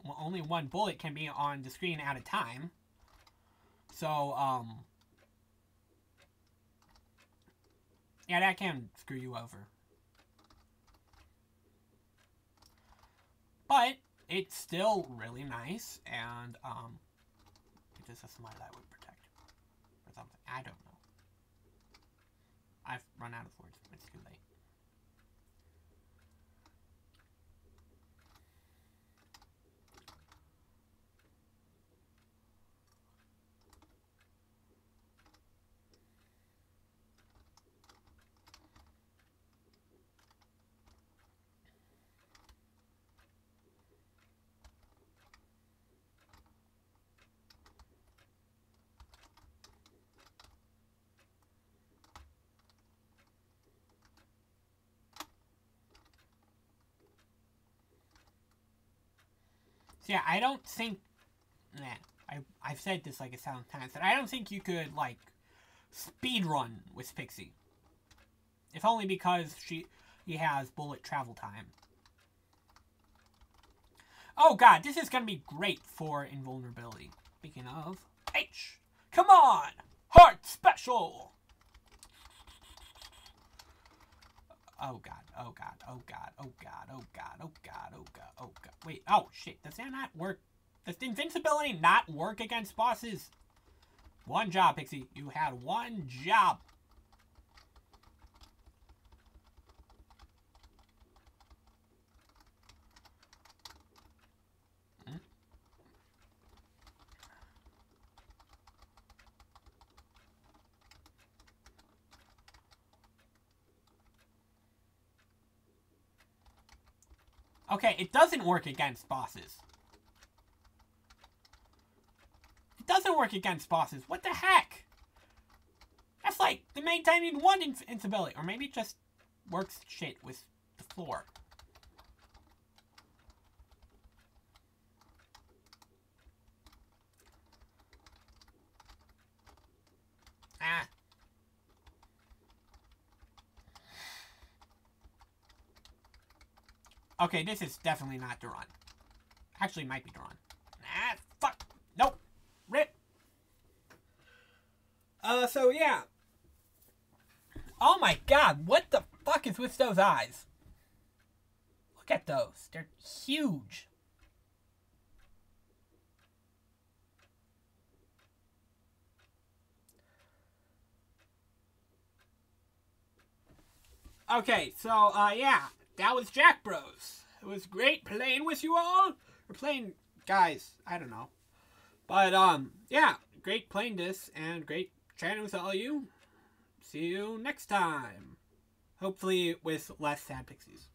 well, only one bullet can be on the screen at a time. So, um Yeah, that can screw you over. But it's still really nice and um it is a smile I would protect. Or something. I don't know. I've run out of words. It's too late. Yeah, I don't think. Nah, I I've said this like a thousand times, but I don't think you could like speed run with Pixie. If only because she he has bullet travel time. Oh god, this is gonna be great for invulnerability. Speaking of H, come on, heart special. Oh god, oh god, oh god, oh god, oh god, oh god, oh god, oh god. Wait, oh shit, does that not work? Does invincibility not work against bosses? One job, Pixie. You had one job. Okay, it doesn't work against bosses. It doesn't work against bosses. What the heck? That's like the main time you'd want invincibility. Or maybe it just works shit with the floor. Ah. Okay, this is definitely not Duran. Actually, might be Duran. Ah, fuck. Nope. Rip. Uh, so yeah. Oh my god, what the fuck is with those eyes? Look at those. They're huge. Okay, so, uh, yeah that was Jack Bros. It was great playing with you all. Or playing guys, I don't know. But um yeah, great playing this and great chatting with all you. See you next time. Hopefully with less sad pixies.